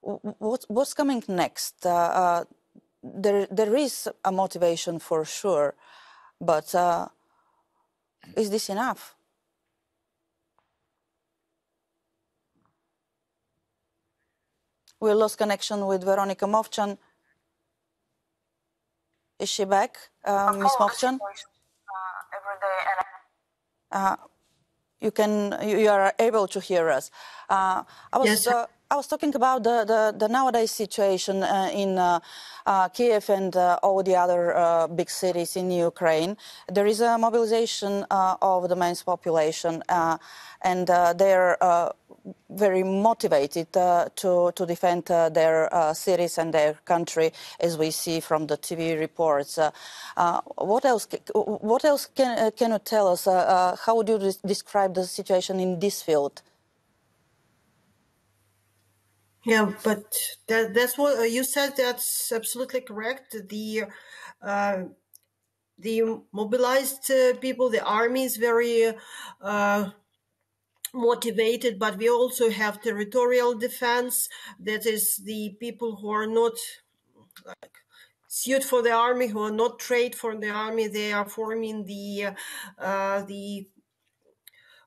What, what's coming next? there, there is a motivation for sure, but is this enough? We lost connection with Veronika Movchan. Is she back, uh, Miss Movchan? Uh, you can, you, you, are able to hear us. Uh, I was, yes. Uh, I was talking about the, the, the nowadays situation uh, in uh, uh, Kiev and uh, all the other uh, big cities in Ukraine. There is a mobilization uh, of the men's population, and they're very motivated to, to defend their cities and their country, as we see from the TV reports. what else? What else can, can you tell us? how would you describe the situation in this field? Yeah, but that, that's what uh, you said. That's absolutely correct. The uh, the mobilized uh, people, the army is very uh, motivated, but we also have territorial defense. That is the people who are not like suit for the army, who are not trained for the army. They are forming the uh, the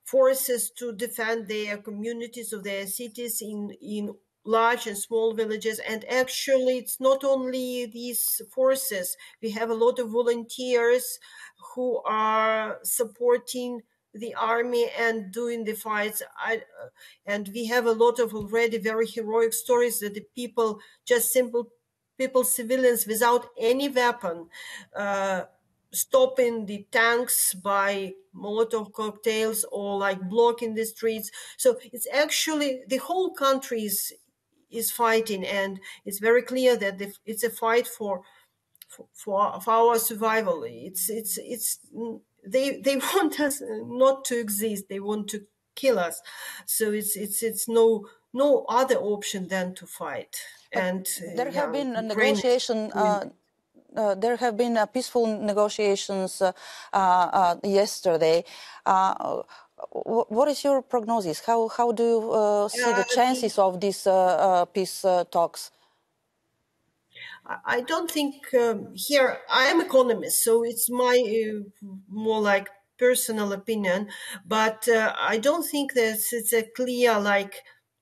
forces to defend their communities of their cities in in large and small villages. And actually, it's not only these forces, we have a lot of volunteers who are supporting the army and doing the fights. I, and we have a lot of already very heroic stories that the people, just simple people, civilians without any weapon, uh, stopping the tanks by Molotov cocktails or like blocking the streets. So it's actually the whole country is is fighting, and it's very clear that it's a fight for for, for our survival. It's it's it's they they want us not to exist. They want to kill us. So it's it's it's no no other option than to fight. But and there uh, have been a negotiation. Uh, uh, there have been uh, peaceful negotiations uh, uh, yesterday what is your prognosis? How how do you uh, see the chances of these peace uh, talks? I don't think um, here I am economist, so it's my uh, more like personal opinion, but uh, I don't think that it's a clear like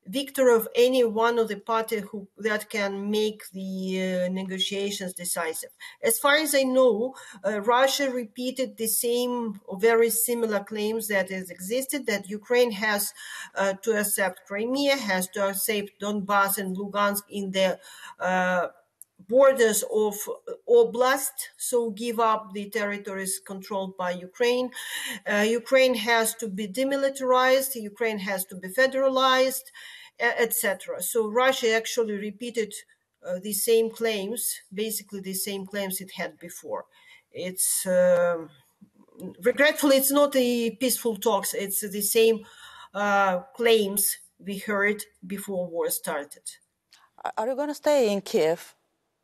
victor of any one of the party who that can make the uh, negotiations decisive. As far as I know, uh, Russia repeated the same or very similar claims that has existed that Ukraine has uh, to accept Crimea, has to accept Donbass and Lugansk in the uh, borders of oblast, so give up the territories controlled by Ukraine. Uh, Ukraine has to be demilitarized, Ukraine has to be federalized, etc. So Russia actually repeated uh, the same claims, basically the same claims it had before. It's uh, regretfully, it's not a peaceful talks. It's the same uh, claims we heard before war started. Are you going to stay in Kiev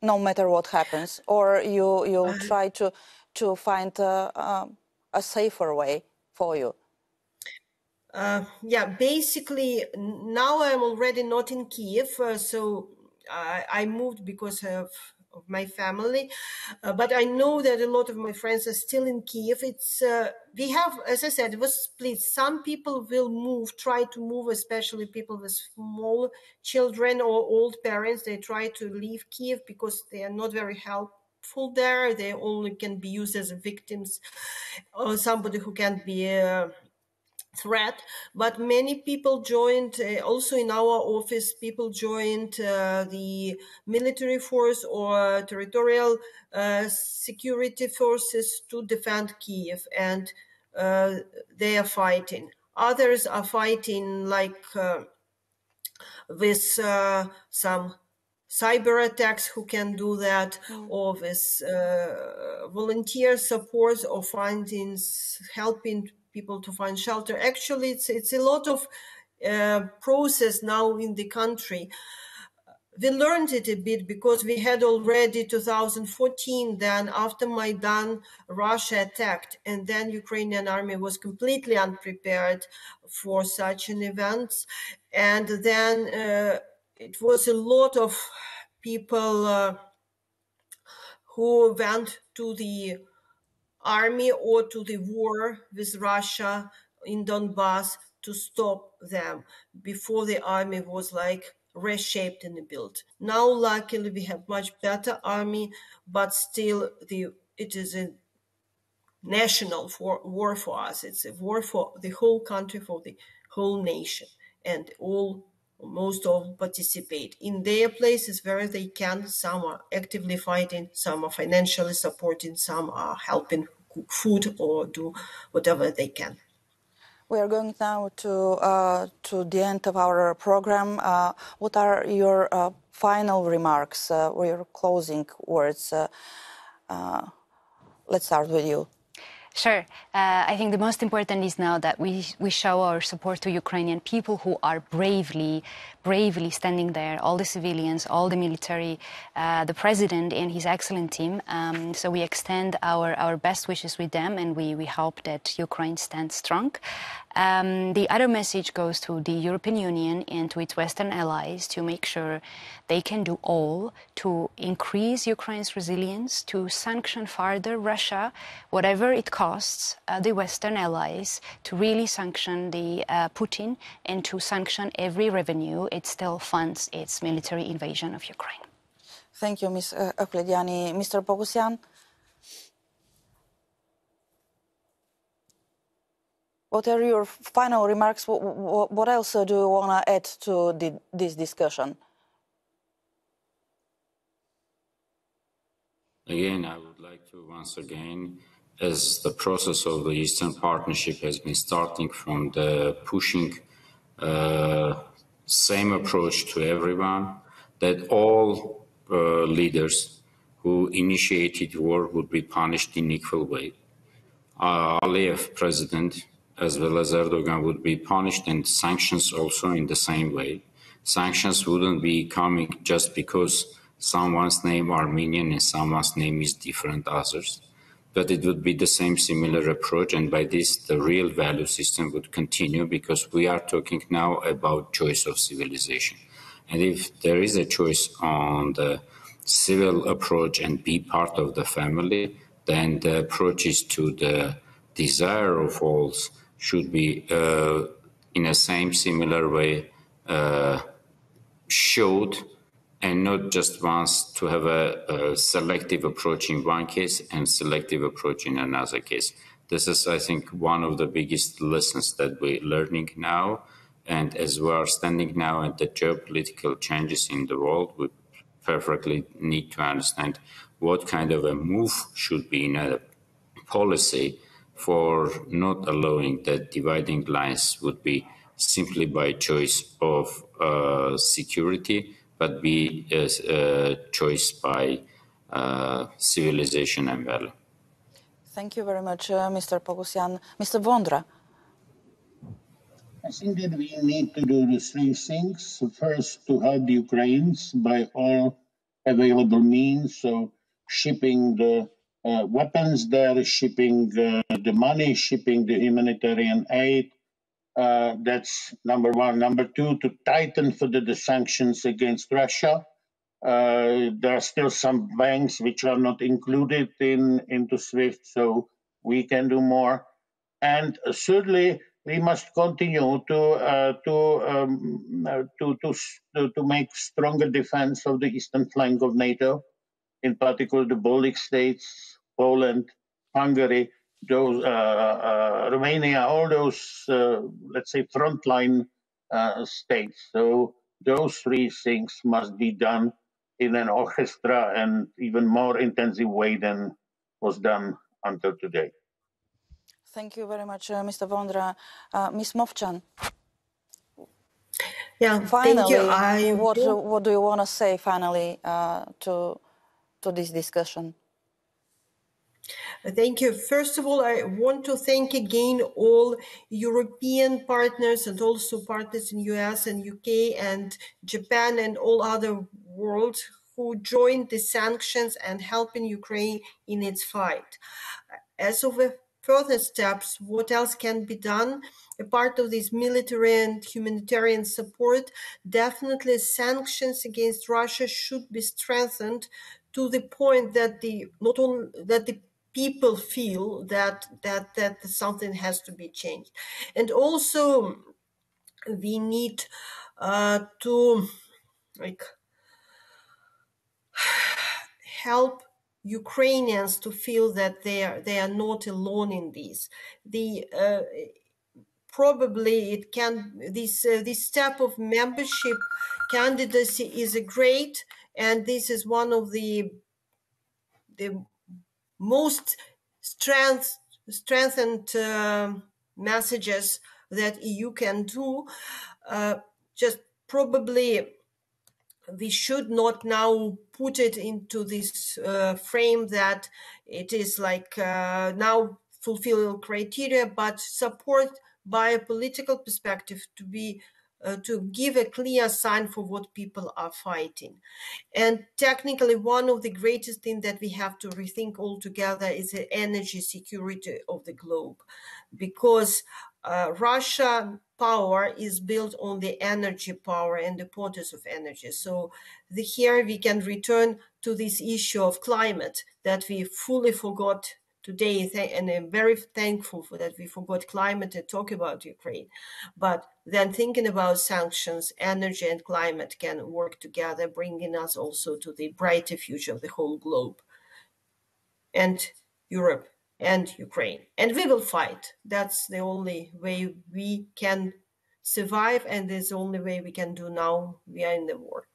no matter what happens, or you you Uh, try to to find a, a, a safer way for you? Uh, yeah, basically now I'm already not in Kiev, uh, so I, I moved because of, of my family. Uh, but I know that a lot of my friends are still in Kiev. It's uh, we have, as I said, it was split. Some people will move, try to move, especially people with small children or old parents. They try to leave Kiev because they are not very helpful there. They only can be used as victims or somebody who can't be. Uh, threat but many people joined uh, also in our office people joined uh, the military force or territorial uh, security forces to defend kiev and uh, they are fighting. Others are fighting like uh, with uh, some cyber attacks who can do that or with volunteer support or finding helping people to find shelter. Actually, it's it's a lot of uh, process now in the country. We learned it a bit because we had already 2014. Then after Maidan, Russia attacked, and then Ukrainian army was completely unprepared for such an event. And then uh, it was a lot of people uh, who went to the army or to the war with Russia in Donbass to stop them before the army was like reshaped and built. Now, luckily, we have much better army, but still, the it is a national for, war for us. It's a war for the whole country, for the whole nation, and all most of participate in their places where they can. Some are actively fighting, some are financially supporting, some are helping cook food or do whatever they can. We are going now to uh, to the end of our program. Uh, what are your uh, final remarks uh, or your closing words? Uh, uh, let's start with you. Sure. Uh, I think the most important is now that we, we show our support to Ukrainian people who are bravely, bravely standing there, all the civilians, all the military, uh, the president and his excellent team. Um, so we extend our, our best wishes with them and we, we hope that Ukraine stands strong. Um, the other message goes to the European Union and to its Western allies to make sure they can do all to increase Ukraine's resilience, to sanction further Russia, whatever it costs uh, the Western allies to really sanction the uh, Putin and to sanction every revenue it still funds its military invasion of Ukraine. Thank you, Ms. Akhvlediani. Mr. Poghosyan? What are your final remarks? What, what else do you want to add to this discussion? Again, I would like to once again, as the process of the Eastern Partnership has been starting from the pushing uh, same approach to everyone, that all uh, leaders who initiated war would be punished in equal way. Uh, Aliyev, president, as well as Erdogan would be punished and sanctions also in the same way. Sanctions wouldn't be coming just because someone's name Armenian and someone's name is different others. But it would be the same similar approach and by this the real value system would continue because we are talking now about choice of civilization. And if there is a choice on the civil approach and be part of the family, then the approach is to the desire of all should be uh, in a same similar way uh, showed, and not just once to have a, a, selective approach in one case and selective approach in another case. This is, I think, one of the biggest lessons that we're learning now. And as we are standing now at the geopolitical changes in the world, we perfectly need to understand what kind of a move should be in a policy for not allowing that dividing lines would be simply by choice of uh, security, but be a, a choice by uh, civilization and value. Thank you very much, uh, Mr. Poghosyan. Mr. Vondra. I think that we need to do the three things. First, to help the Ukrainians by all available means, so shipping the uh, weapons there, shipping uh, the money, shipping the humanitarian aid. Uh, that's number one. Number two, to tighten further the sanctions against Russia. Uh, there are still some banks which are not included in into SWIFT, so we can do more. And thirdly, we must continue to uh, to, um, uh, to to to make stronger defense of the eastern flank of NATO, in particular the Baltic states, Poland, Hungary, those uh, uh Romania, all those uh, let's say frontline uh, states. So those three things must be done in an orchestra and even more intensive way than was done until today. Thank you very much, uh, Mr. Vondra. Uh, Ms. Movchan. Yeah, finally, thank you. I what, what do you want to say finally uh, to, to this discussion? Thank you. First of all, I want to thank again all European partners and also partners in US and UK and Japan and all other world who joined the sanctions and helping Ukraine in its fight. As of further steps, what else can be done? A part of this military and humanitarian support, definitely sanctions against Russia should be strengthened to the point that the not only that the people feel that that that something has to be changed and also we need uh, to like help Ukrainians to feel that they are they are not alone in this. The uh, probably it can this uh, this step of membership candidacy is a great, and this is one of the the most strength, strengthened uh, messages that EU can do. Uh, just probably we should not now put it into this uh, frame that it is like uh, now fulfill criteria, but support by a political perspective to be uh, to give a clear sign for what people are fighting. And technically, one of the greatest things that we have to rethink altogether is the energy security of the globe, because uh, Russia power is built on the energy power and the importance of energy. So the, here we can return to this issue of climate that we fully forgot today, and I'm very thankful for that we forgot climate and talk about Ukraine. But then thinking about sanctions, energy and climate can work together, bringing us also to the brighter future of the whole globe and Europe and Ukraine. And we will fight. That's the only way we can survive, and there's the only way we can do now. We are in the war.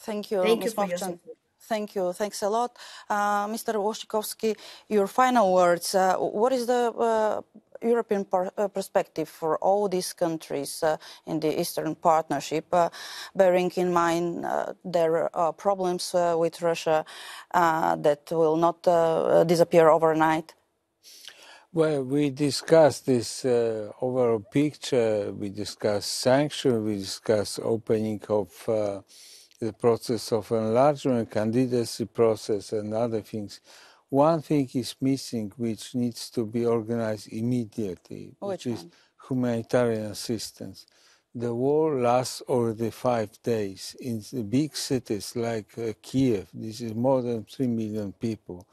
Thank you. Thank Ms. you for your support. Thank you. Thanks a lot. Uh, Mr. Wojciechowski, your final words. Uh, what is the uh, European uh, perspective for all these countries uh, in the Eastern Partnership, uh, bearing in mind their problems with Russia that will not disappear overnight? Well, we discussed this overall picture. We discussed sanctions. We discussed opening of the process of enlargement, candidacy process, and other things. One thing is missing, which needs to be organized immediately, which, which is humanitarian assistance. The war lasts already five days. In the big cities like uh, Kiev, this is more than three million people.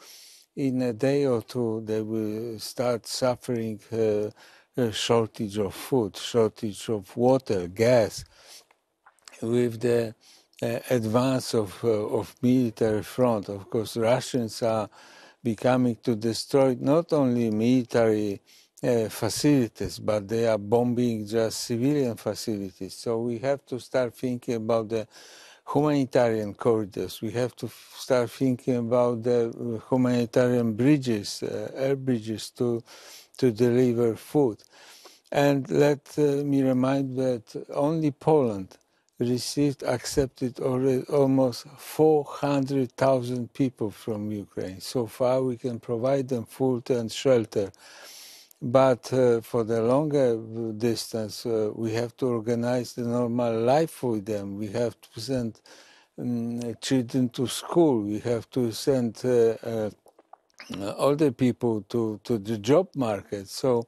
In a day or two, they will start suffering uh, uh, shortage of food, shortage of water, gas. With the advance of, uh, of military front, of course, Russians are becoming to destroy not only military uh, facilities, but they are bombing just civilian facilities. So we have to start thinking about the humanitarian corridors. We have to start thinking about the humanitarian bridges, uh, air bridges to to deliver food. And let uh, me remind that only Poland received, accepted already almost 400,000 people from Ukraine. So far, we can provide them food and shelter. But uh, for the longer distance, uh, we have to organize the normal life for them. We have to send um, children to school. We have to send uh, uh older people to, to the job market. So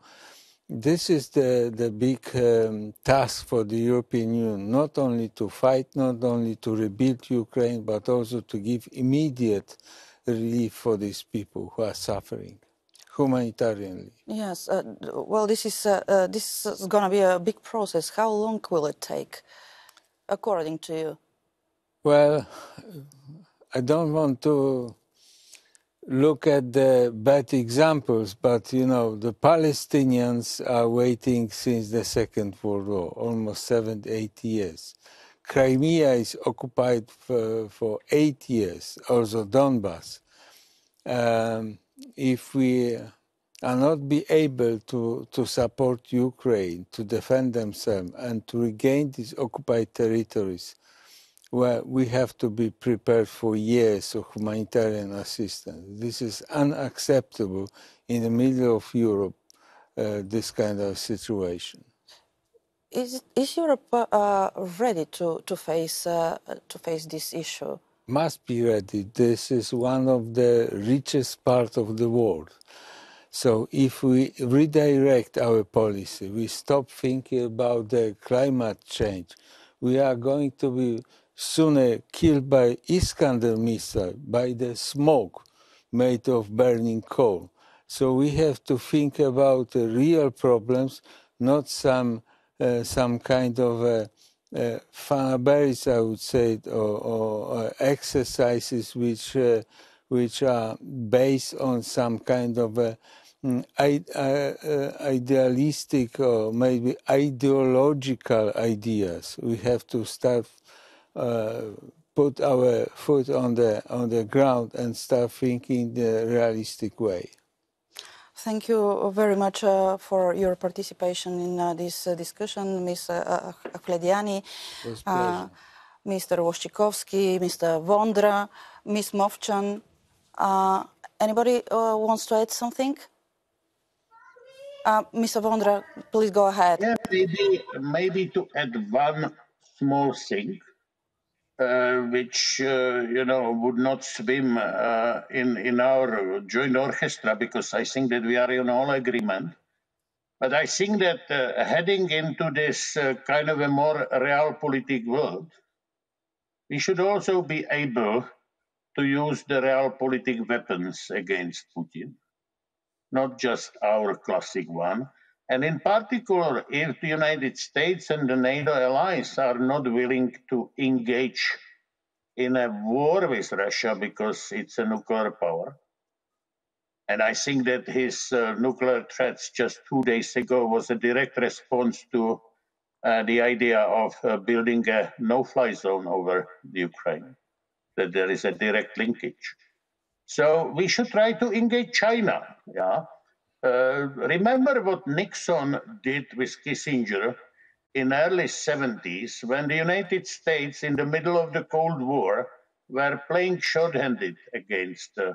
this is the, the big um, task for the European Union, not only to fight, not only to rebuild Ukraine, but also to give immediate relief for these people who are suffering humanitarianly. Yes, uh, well, this is uh, uh, this is going to be a big process. How long will it take, according to you? Well, I don't want to look at the bad examples, but you know, the Palestinians are waiting since the Second World War, almost seven, eight years. Crimea is occupied for, for eight years, also Donbass. Um, if we are not be able to, to support Ukraine to defend themselves and to regain these occupied territories, well, we have to be prepared for years of humanitarian assistance. This is unacceptable in the middle of Europe, uh, this kind of situation. Is, is Europe uh, ready to, to, face, uh, to face this issue? Must be ready. This is one of the richest parts of the world. So if we redirect our policy, we stop thinking about the climate change, we are going to be sooner killed by Iskander missile, by the smoke made of burning coal. So we have to think about uh, real problems, not some uh, some kind of uh, uh, I would say, or, or exercises which uh, which are based on some kind of uh, mm, uh, idealistic or maybe ideological ideas. We have to start put our foot on the on the ground and start thinking the realistic way. Thank you very much uh, for your participation in uh, this uh, discussion, Ms. Uh, Mr. Wojciechowski, Mr. Vondra, Ms. Movchan. anybody wants to add something? Mr. Vondra, please go ahead. Yeah, maybe, maybe to add one small thing uh, which uh, you know would not swim uh, in in our joint orchestra because I think that we are in all agreement. But I think that uh, heading into this uh, kind of a more realpolitik world, we should also be able to use the realpolitik weapons against Putin, not just our classic one. And in particular, if the United States and the NATO allies are not willing to engage in a war with Russia because it's a nuclear power. And I think that his uh, nuclear threats just two days ago was a direct response to uh, the idea of uh, building a no fly zone over Ukraine, that there is a direct linkage. So we should try to engage China. Yeah uh, remember what Nixon did with Kissinger in early 70s when the United States, in the middle of the Cold War, were playing short-handed against uh,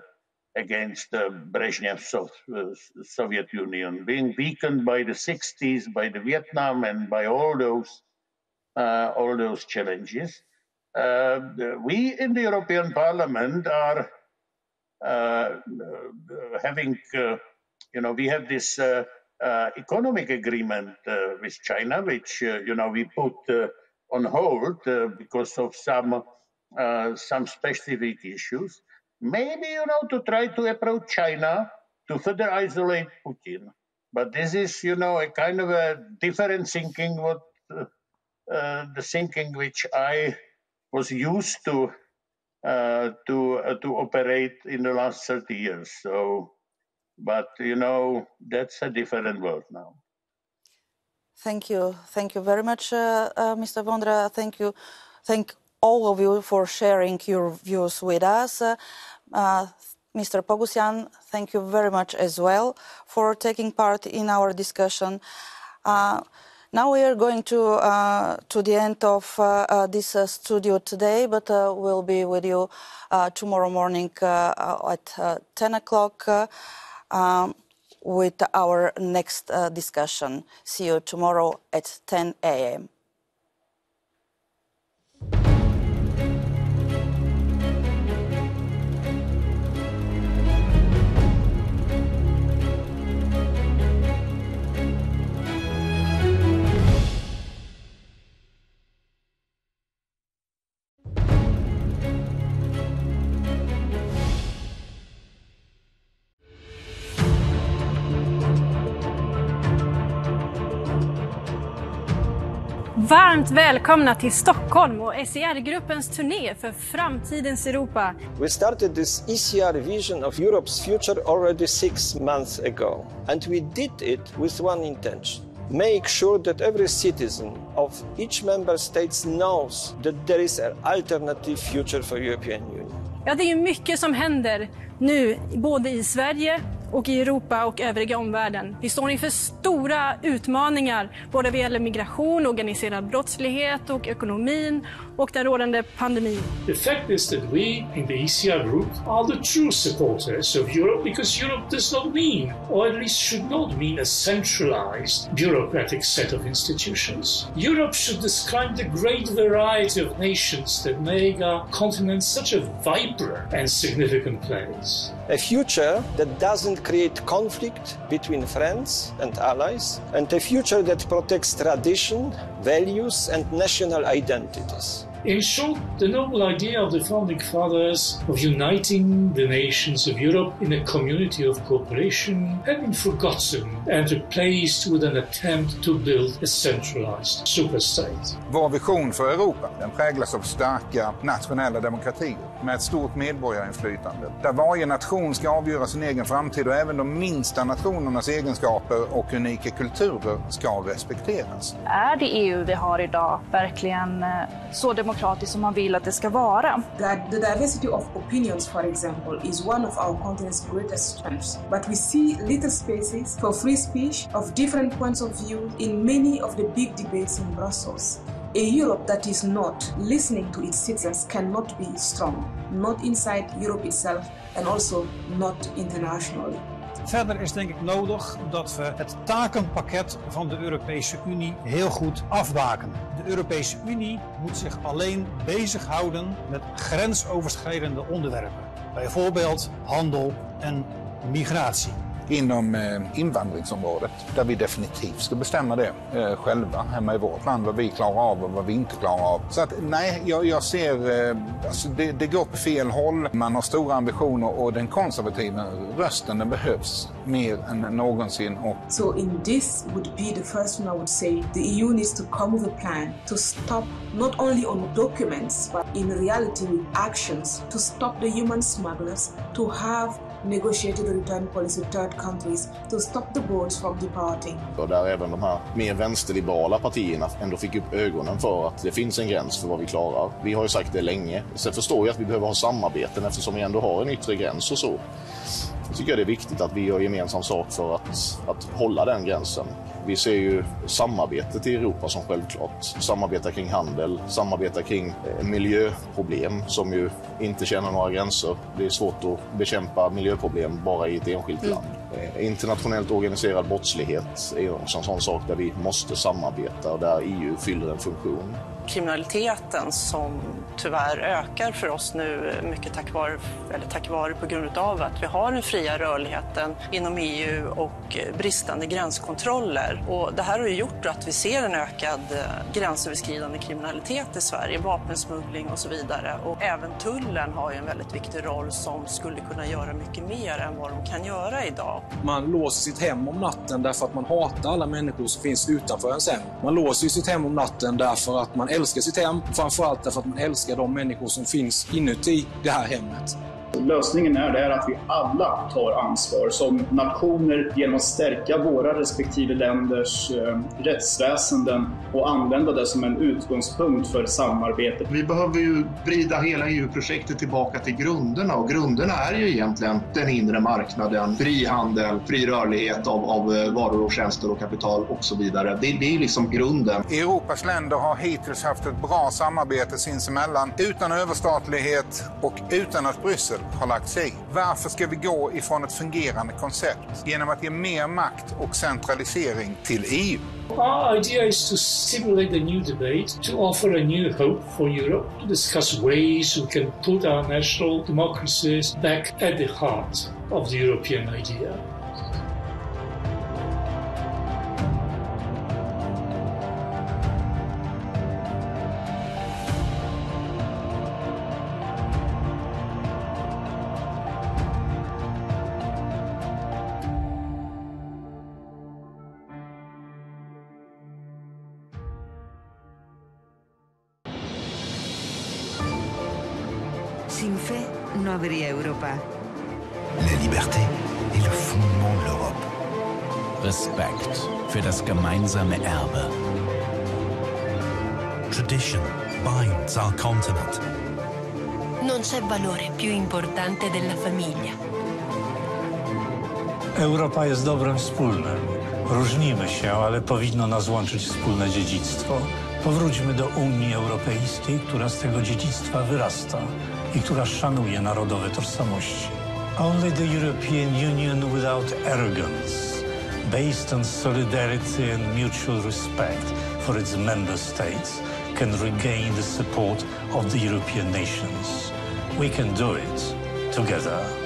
against uh, Brezhnev's so, uh, Soviet Union, being weakened by the 60s, by the Vietnam, and by all those uh, all those challenges. We in the European Parliament are having you know, we have this uh, uh, economic agreement uh, with China, which you know we put on hold because of some some specific issues. Maybe you know to try to approach China to further isolate Putin but this is, you know, a kind of a different thinking what uh, the thinking which I was used to uh, to uh, to operate in the last 30 years. So, but you know, that's a different world now. Thank you. Thank you very much, uh, uh, Mr. Vondra. Thank you. Thank all of you for sharing your views with us. Uh, uh, Mr. Poghosyan, thank you very much as well for taking part in our discussion. Uh, now we are going to uh, to the end of this studio today, but we'll be with you tomorrow morning at 10 o'clock. Um, with our next uh, discussion. See you tomorrow at 10 a.m. Varmt välkomna till Stockholm och SCR-gruppens turné för framtidens Europa. We started this ECR vision of Europe's future already six months ago. And we did it with one intention. Make sure that every citizen of each member state knows that there is an alternative future for European Union. Ja, det är ju mycket som händer nu, både i Sverige och i Europa och övriga omvärlden. Vi står inför stora utmaningar, både vad gäller migration, organiserad brottslighet och ekonomin och den rådande pandemin. The fact is that we in the ECR group are the true supporters of Europe because Europe does not mean, or at least should not mean, a centralized bureaucratic set of institutions. Europe should describe the great variety of nations that make our continent such a vibrant and significant place. A future that doesn't create conflict between friends and allies, and a future that protects tradition, values, and national identities. In short, the noble idea of the founding fathers of uniting the nations of Europe in a community of cooperation had been forgotten and replaced with an attempt to build a centralized superstate. Vår vision för Europa den präglas av starka nationella demokratier med ett stort medborgarinflytande. Där varje nation ska avgöra sin egen framtid och även de minsta nationernas egenskaper och unika kulturer ska respekteras. Är det EU vi har idag verkligen eh, så demokratiskt demokratiskt som man vill att det ska vara. The diversity of opinions, for example, is one of our continent's greatest strengths. But we see little spaces for free speech of different points of view in many of the big debates in Brussels. A Europe that is not listening to its citizens cannot be strong, not inside Europe itself and also not internationally. Verder is denk ik nodig dat we het takenpakket van de Europese Unie heel goed afbaken. De Europese Unie moet zich alleen bezighouden met grensoverschrijdende onderwerpen. Bijvoorbeeld handel en migratie. Inom eh, invandringsområdet där vi definitivt ska bestämma det eh, själva hemma i vårt land, vad vi klarar av och vad vi inte klarar av. Så att nej, jag, jag ser, eh, alltså det, det går på fel håll. Man har stora ambitioner och den konservativa rösten den behövs mer än någonsin. Och... So in this would be the first one I would say the EU needs to come with a plan to stop not only on documents but in reality with actions to stop the human smugglers, to have negotiated return policy to third countries to stop the boats from departing. Och där även de här mer vänsterliberala partierna ändå fick upp ögonen för att det finns en gräns för vad vi klarar. Vi har ju sagt det länge. Sen förstår jag att vi behöver ha samarbeten eftersom vi ändå har en yttre gräns och så. Då tycker jag det är viktigt att vi gör gemensam sak för att, att hålla den gränsen. Vi ser ju samarbetet i Europa som självklart. Samarbeta kring handel, samarbeta kring eh, miljöproblem som ju inte känner några gränser. Det är svårt att bekämpa miljöproblem bara i ett enskilt mm. land. Eh, internationellt organiserad brottslighet är också en sån sak där vi måste samarbeta och där EU fyller en funktion kriminaliteten som tyvärr ökar för oss nu mycket tack vare, eller tack vare på grund av att vi har den fria rörligheten inom EU och bristande gränskontroller. Och det här har ju gjort att vi ser en ökad eh, gränsöverskridande kriminalitet i Sverige, vapensmuggling och så vidare. Och även tullen har ju en väldigt viktig roll som skulle kunna göra mycket mer än vad de kan göra idag. Man låser sitt hem om natten därför att man hatar alla människor som finns utanför ens hem. Man låser sitt hem om natten därför att man älskar sitt hem, framförallt därför att man älskar de människor som finns inuti det här hemmet. Lösningen är, det är att vi alla tar ansvar som nationer genom att stärka våra respektive länders eh, rättsväsenden och använda det som en utgångspunkt för samarbete. Vi behöver ju vrida hela EU-projektet tillbaka till grunderna och grunderna är ju egentligen den inre marknaden, fri handel, fri rörlighet av, av eh, varor och tjänster och kapital och så vidare. Det, det är liksom grunden. Europas länder har hittills haft ett bra samarbete sinsemellan utan överstatlighet och utan att Bryssel har lagt sig i. Varför ska vi gå ifrån ett fungerande koncept genom att ge mer makt och centralisering till EU? Our idea is to stimulate a new debate, to offer a new hope for Europe, to discuss ways we can put our national democracies back at the heart of the European idea. Gemeinsame Erbe. Tradition binds our continent. Non c'è valore più importante della famiglia. Europa jest dobrem wspólnym. Różnimy się, ale powinno nas łączyć wspólne dziedzictwo. Powróćmy do Unii Europejskiej, która z tego dziedzictwa wyrasta i która szanuje narodowe tożsamości. Only the European Union without arrogance, based on solidarity and mutual respect for its member states, can regain the support of the European nations. We can do it together.